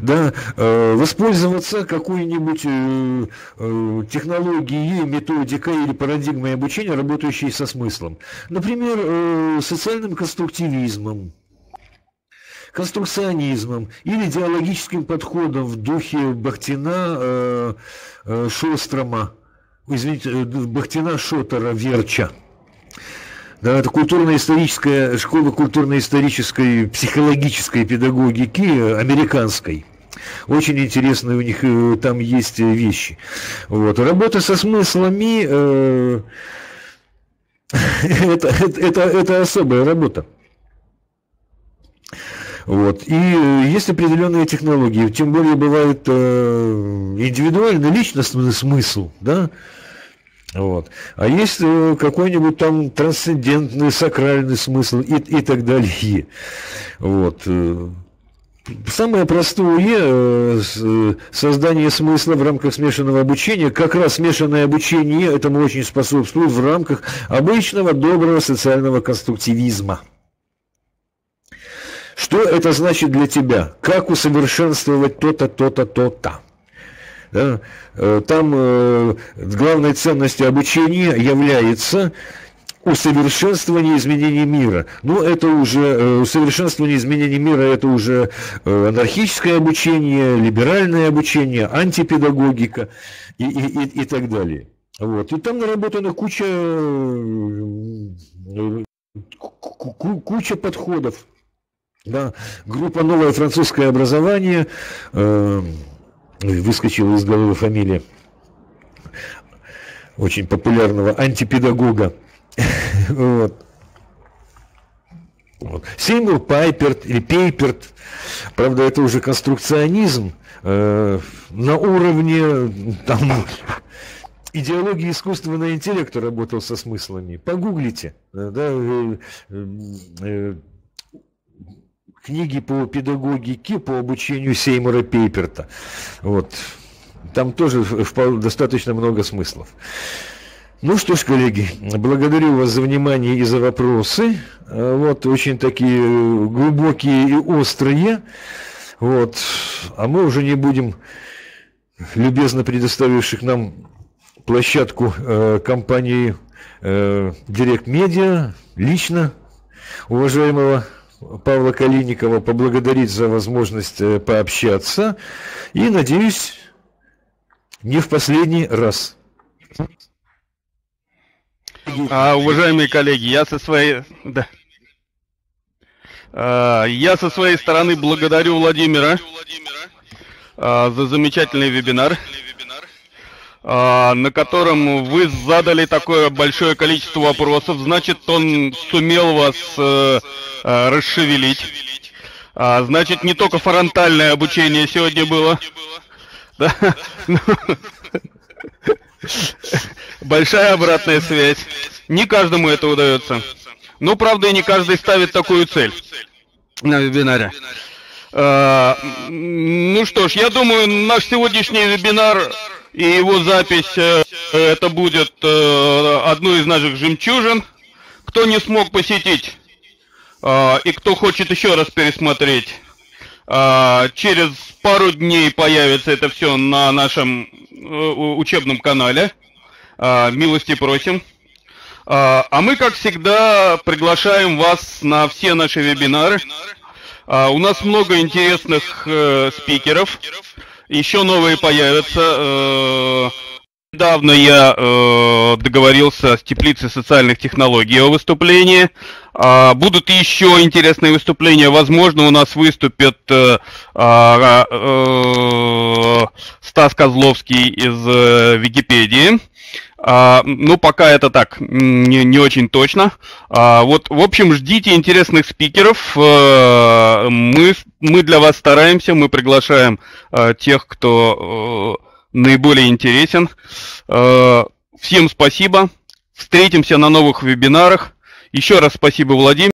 да, э, воспользоваться какой-нибудь э, э, технологией, методикой или парадигмой обучения, работающей со смыслом. Например, социальным конструктивизмом, конструкционизмом или идеологическим подходом в духе Бахтина, Шострома, извините, Бахтина, Шотера, Верча. Да, это культурно-историческая школа культурно-исторической психологической педагогики американской. Очень интересные у них э, там есть вещи. Вот. Работа со смыслами э, это, это, это, особая работа. Вот. И есть определенные технологии, тем более бывает э, индивидуальный личностный смысл, да, вот. А есть э, какой-нибудь там трансцендентный, сакральный смысл и, и так далее. Вот. Э, самое простое э, создание смысла в рамках смешанного обучения, как раз смешанное обучение этому очень способствует в рамках обычного доброго социального конструктивизма. Что это значит для тебя? Как усовершенствовать то-то, то-то, то-то? Да? Э, там э, главной ценностью обучения является усовершенствование изменений мира. Ну, это уже э, усовершенствование изменений мира, это уже анархическое обучение, либеральное обучение, антипедагогика и, и, и, и так далее. Вот. И там наработана куча, куча подходов. Да. Группа «Новое французское образование», выскочила из головы фамилия очень популярного антипедагога. Вот. Вот. Сеймур Пайперт или Пейперт, правда, это уже конструкционизм э, на уровне там, идеологии искусственного интеллекта работал со смыслами. Погуглите. Да, э, э, книги по педагогике, по обучению Сеймура Пейперта. Вот. Там тоже достаточно много смыслов. Ну что ж, коллеги, благодарю вас за внимание и за вопросы. Вот, очень такие глубокие и острые. Вот. А мы уже не будем любезно предоставивших нам площадку э, компании э, Direct Media, лично уважаемого Павла Калиникова поблагодарить за возможность э, пообщаться и, надеюсь, не в последний раз. А, уважаемые коллеги, я со своей... Да. А, я со своей стороны благодарю Владимира а, за замечательный вебинар. А, на котором вы задали такое большое количество вопросов, значит, он сумел вас э, э, расшевелить. А, значит, не только фронтальное обучение сегодня было. Да? Ну, большая обратная связь. Не каждому это удается. Ну, правда, и не каждый ставит такую цель на вебинаре. А, ну что ж, я думаю, наш сегодняшний вебинар и его запись, э, это будет э, одной из наших жемчужин. Кто не смог посетить э, и кто хочет еще раз пересмотреть, через пару дней появится это все на нашем учебном канале. Милости просим. А мы, как всегда, приглашаем вас на все наши вебинары. У нас много интересных спикеров. Еще новые появятся. Э, недавно я э, договорился с теплицей социальных технологий о выступлении. А, будут еще интересные выступления. Возможно, у нас выступит э, а, Стас Козловский из Википедии. А, ну, пока это так, не, не очень точно. А, вот, в общем, ждите интересных спикеров. А, мы, мы для вас стараемся, мы приглашаем а, тех, кто а, наиболее интересен. А, всем спасибо. Встретимся на новых вебинарах. Еще раз спасибо, Владимир.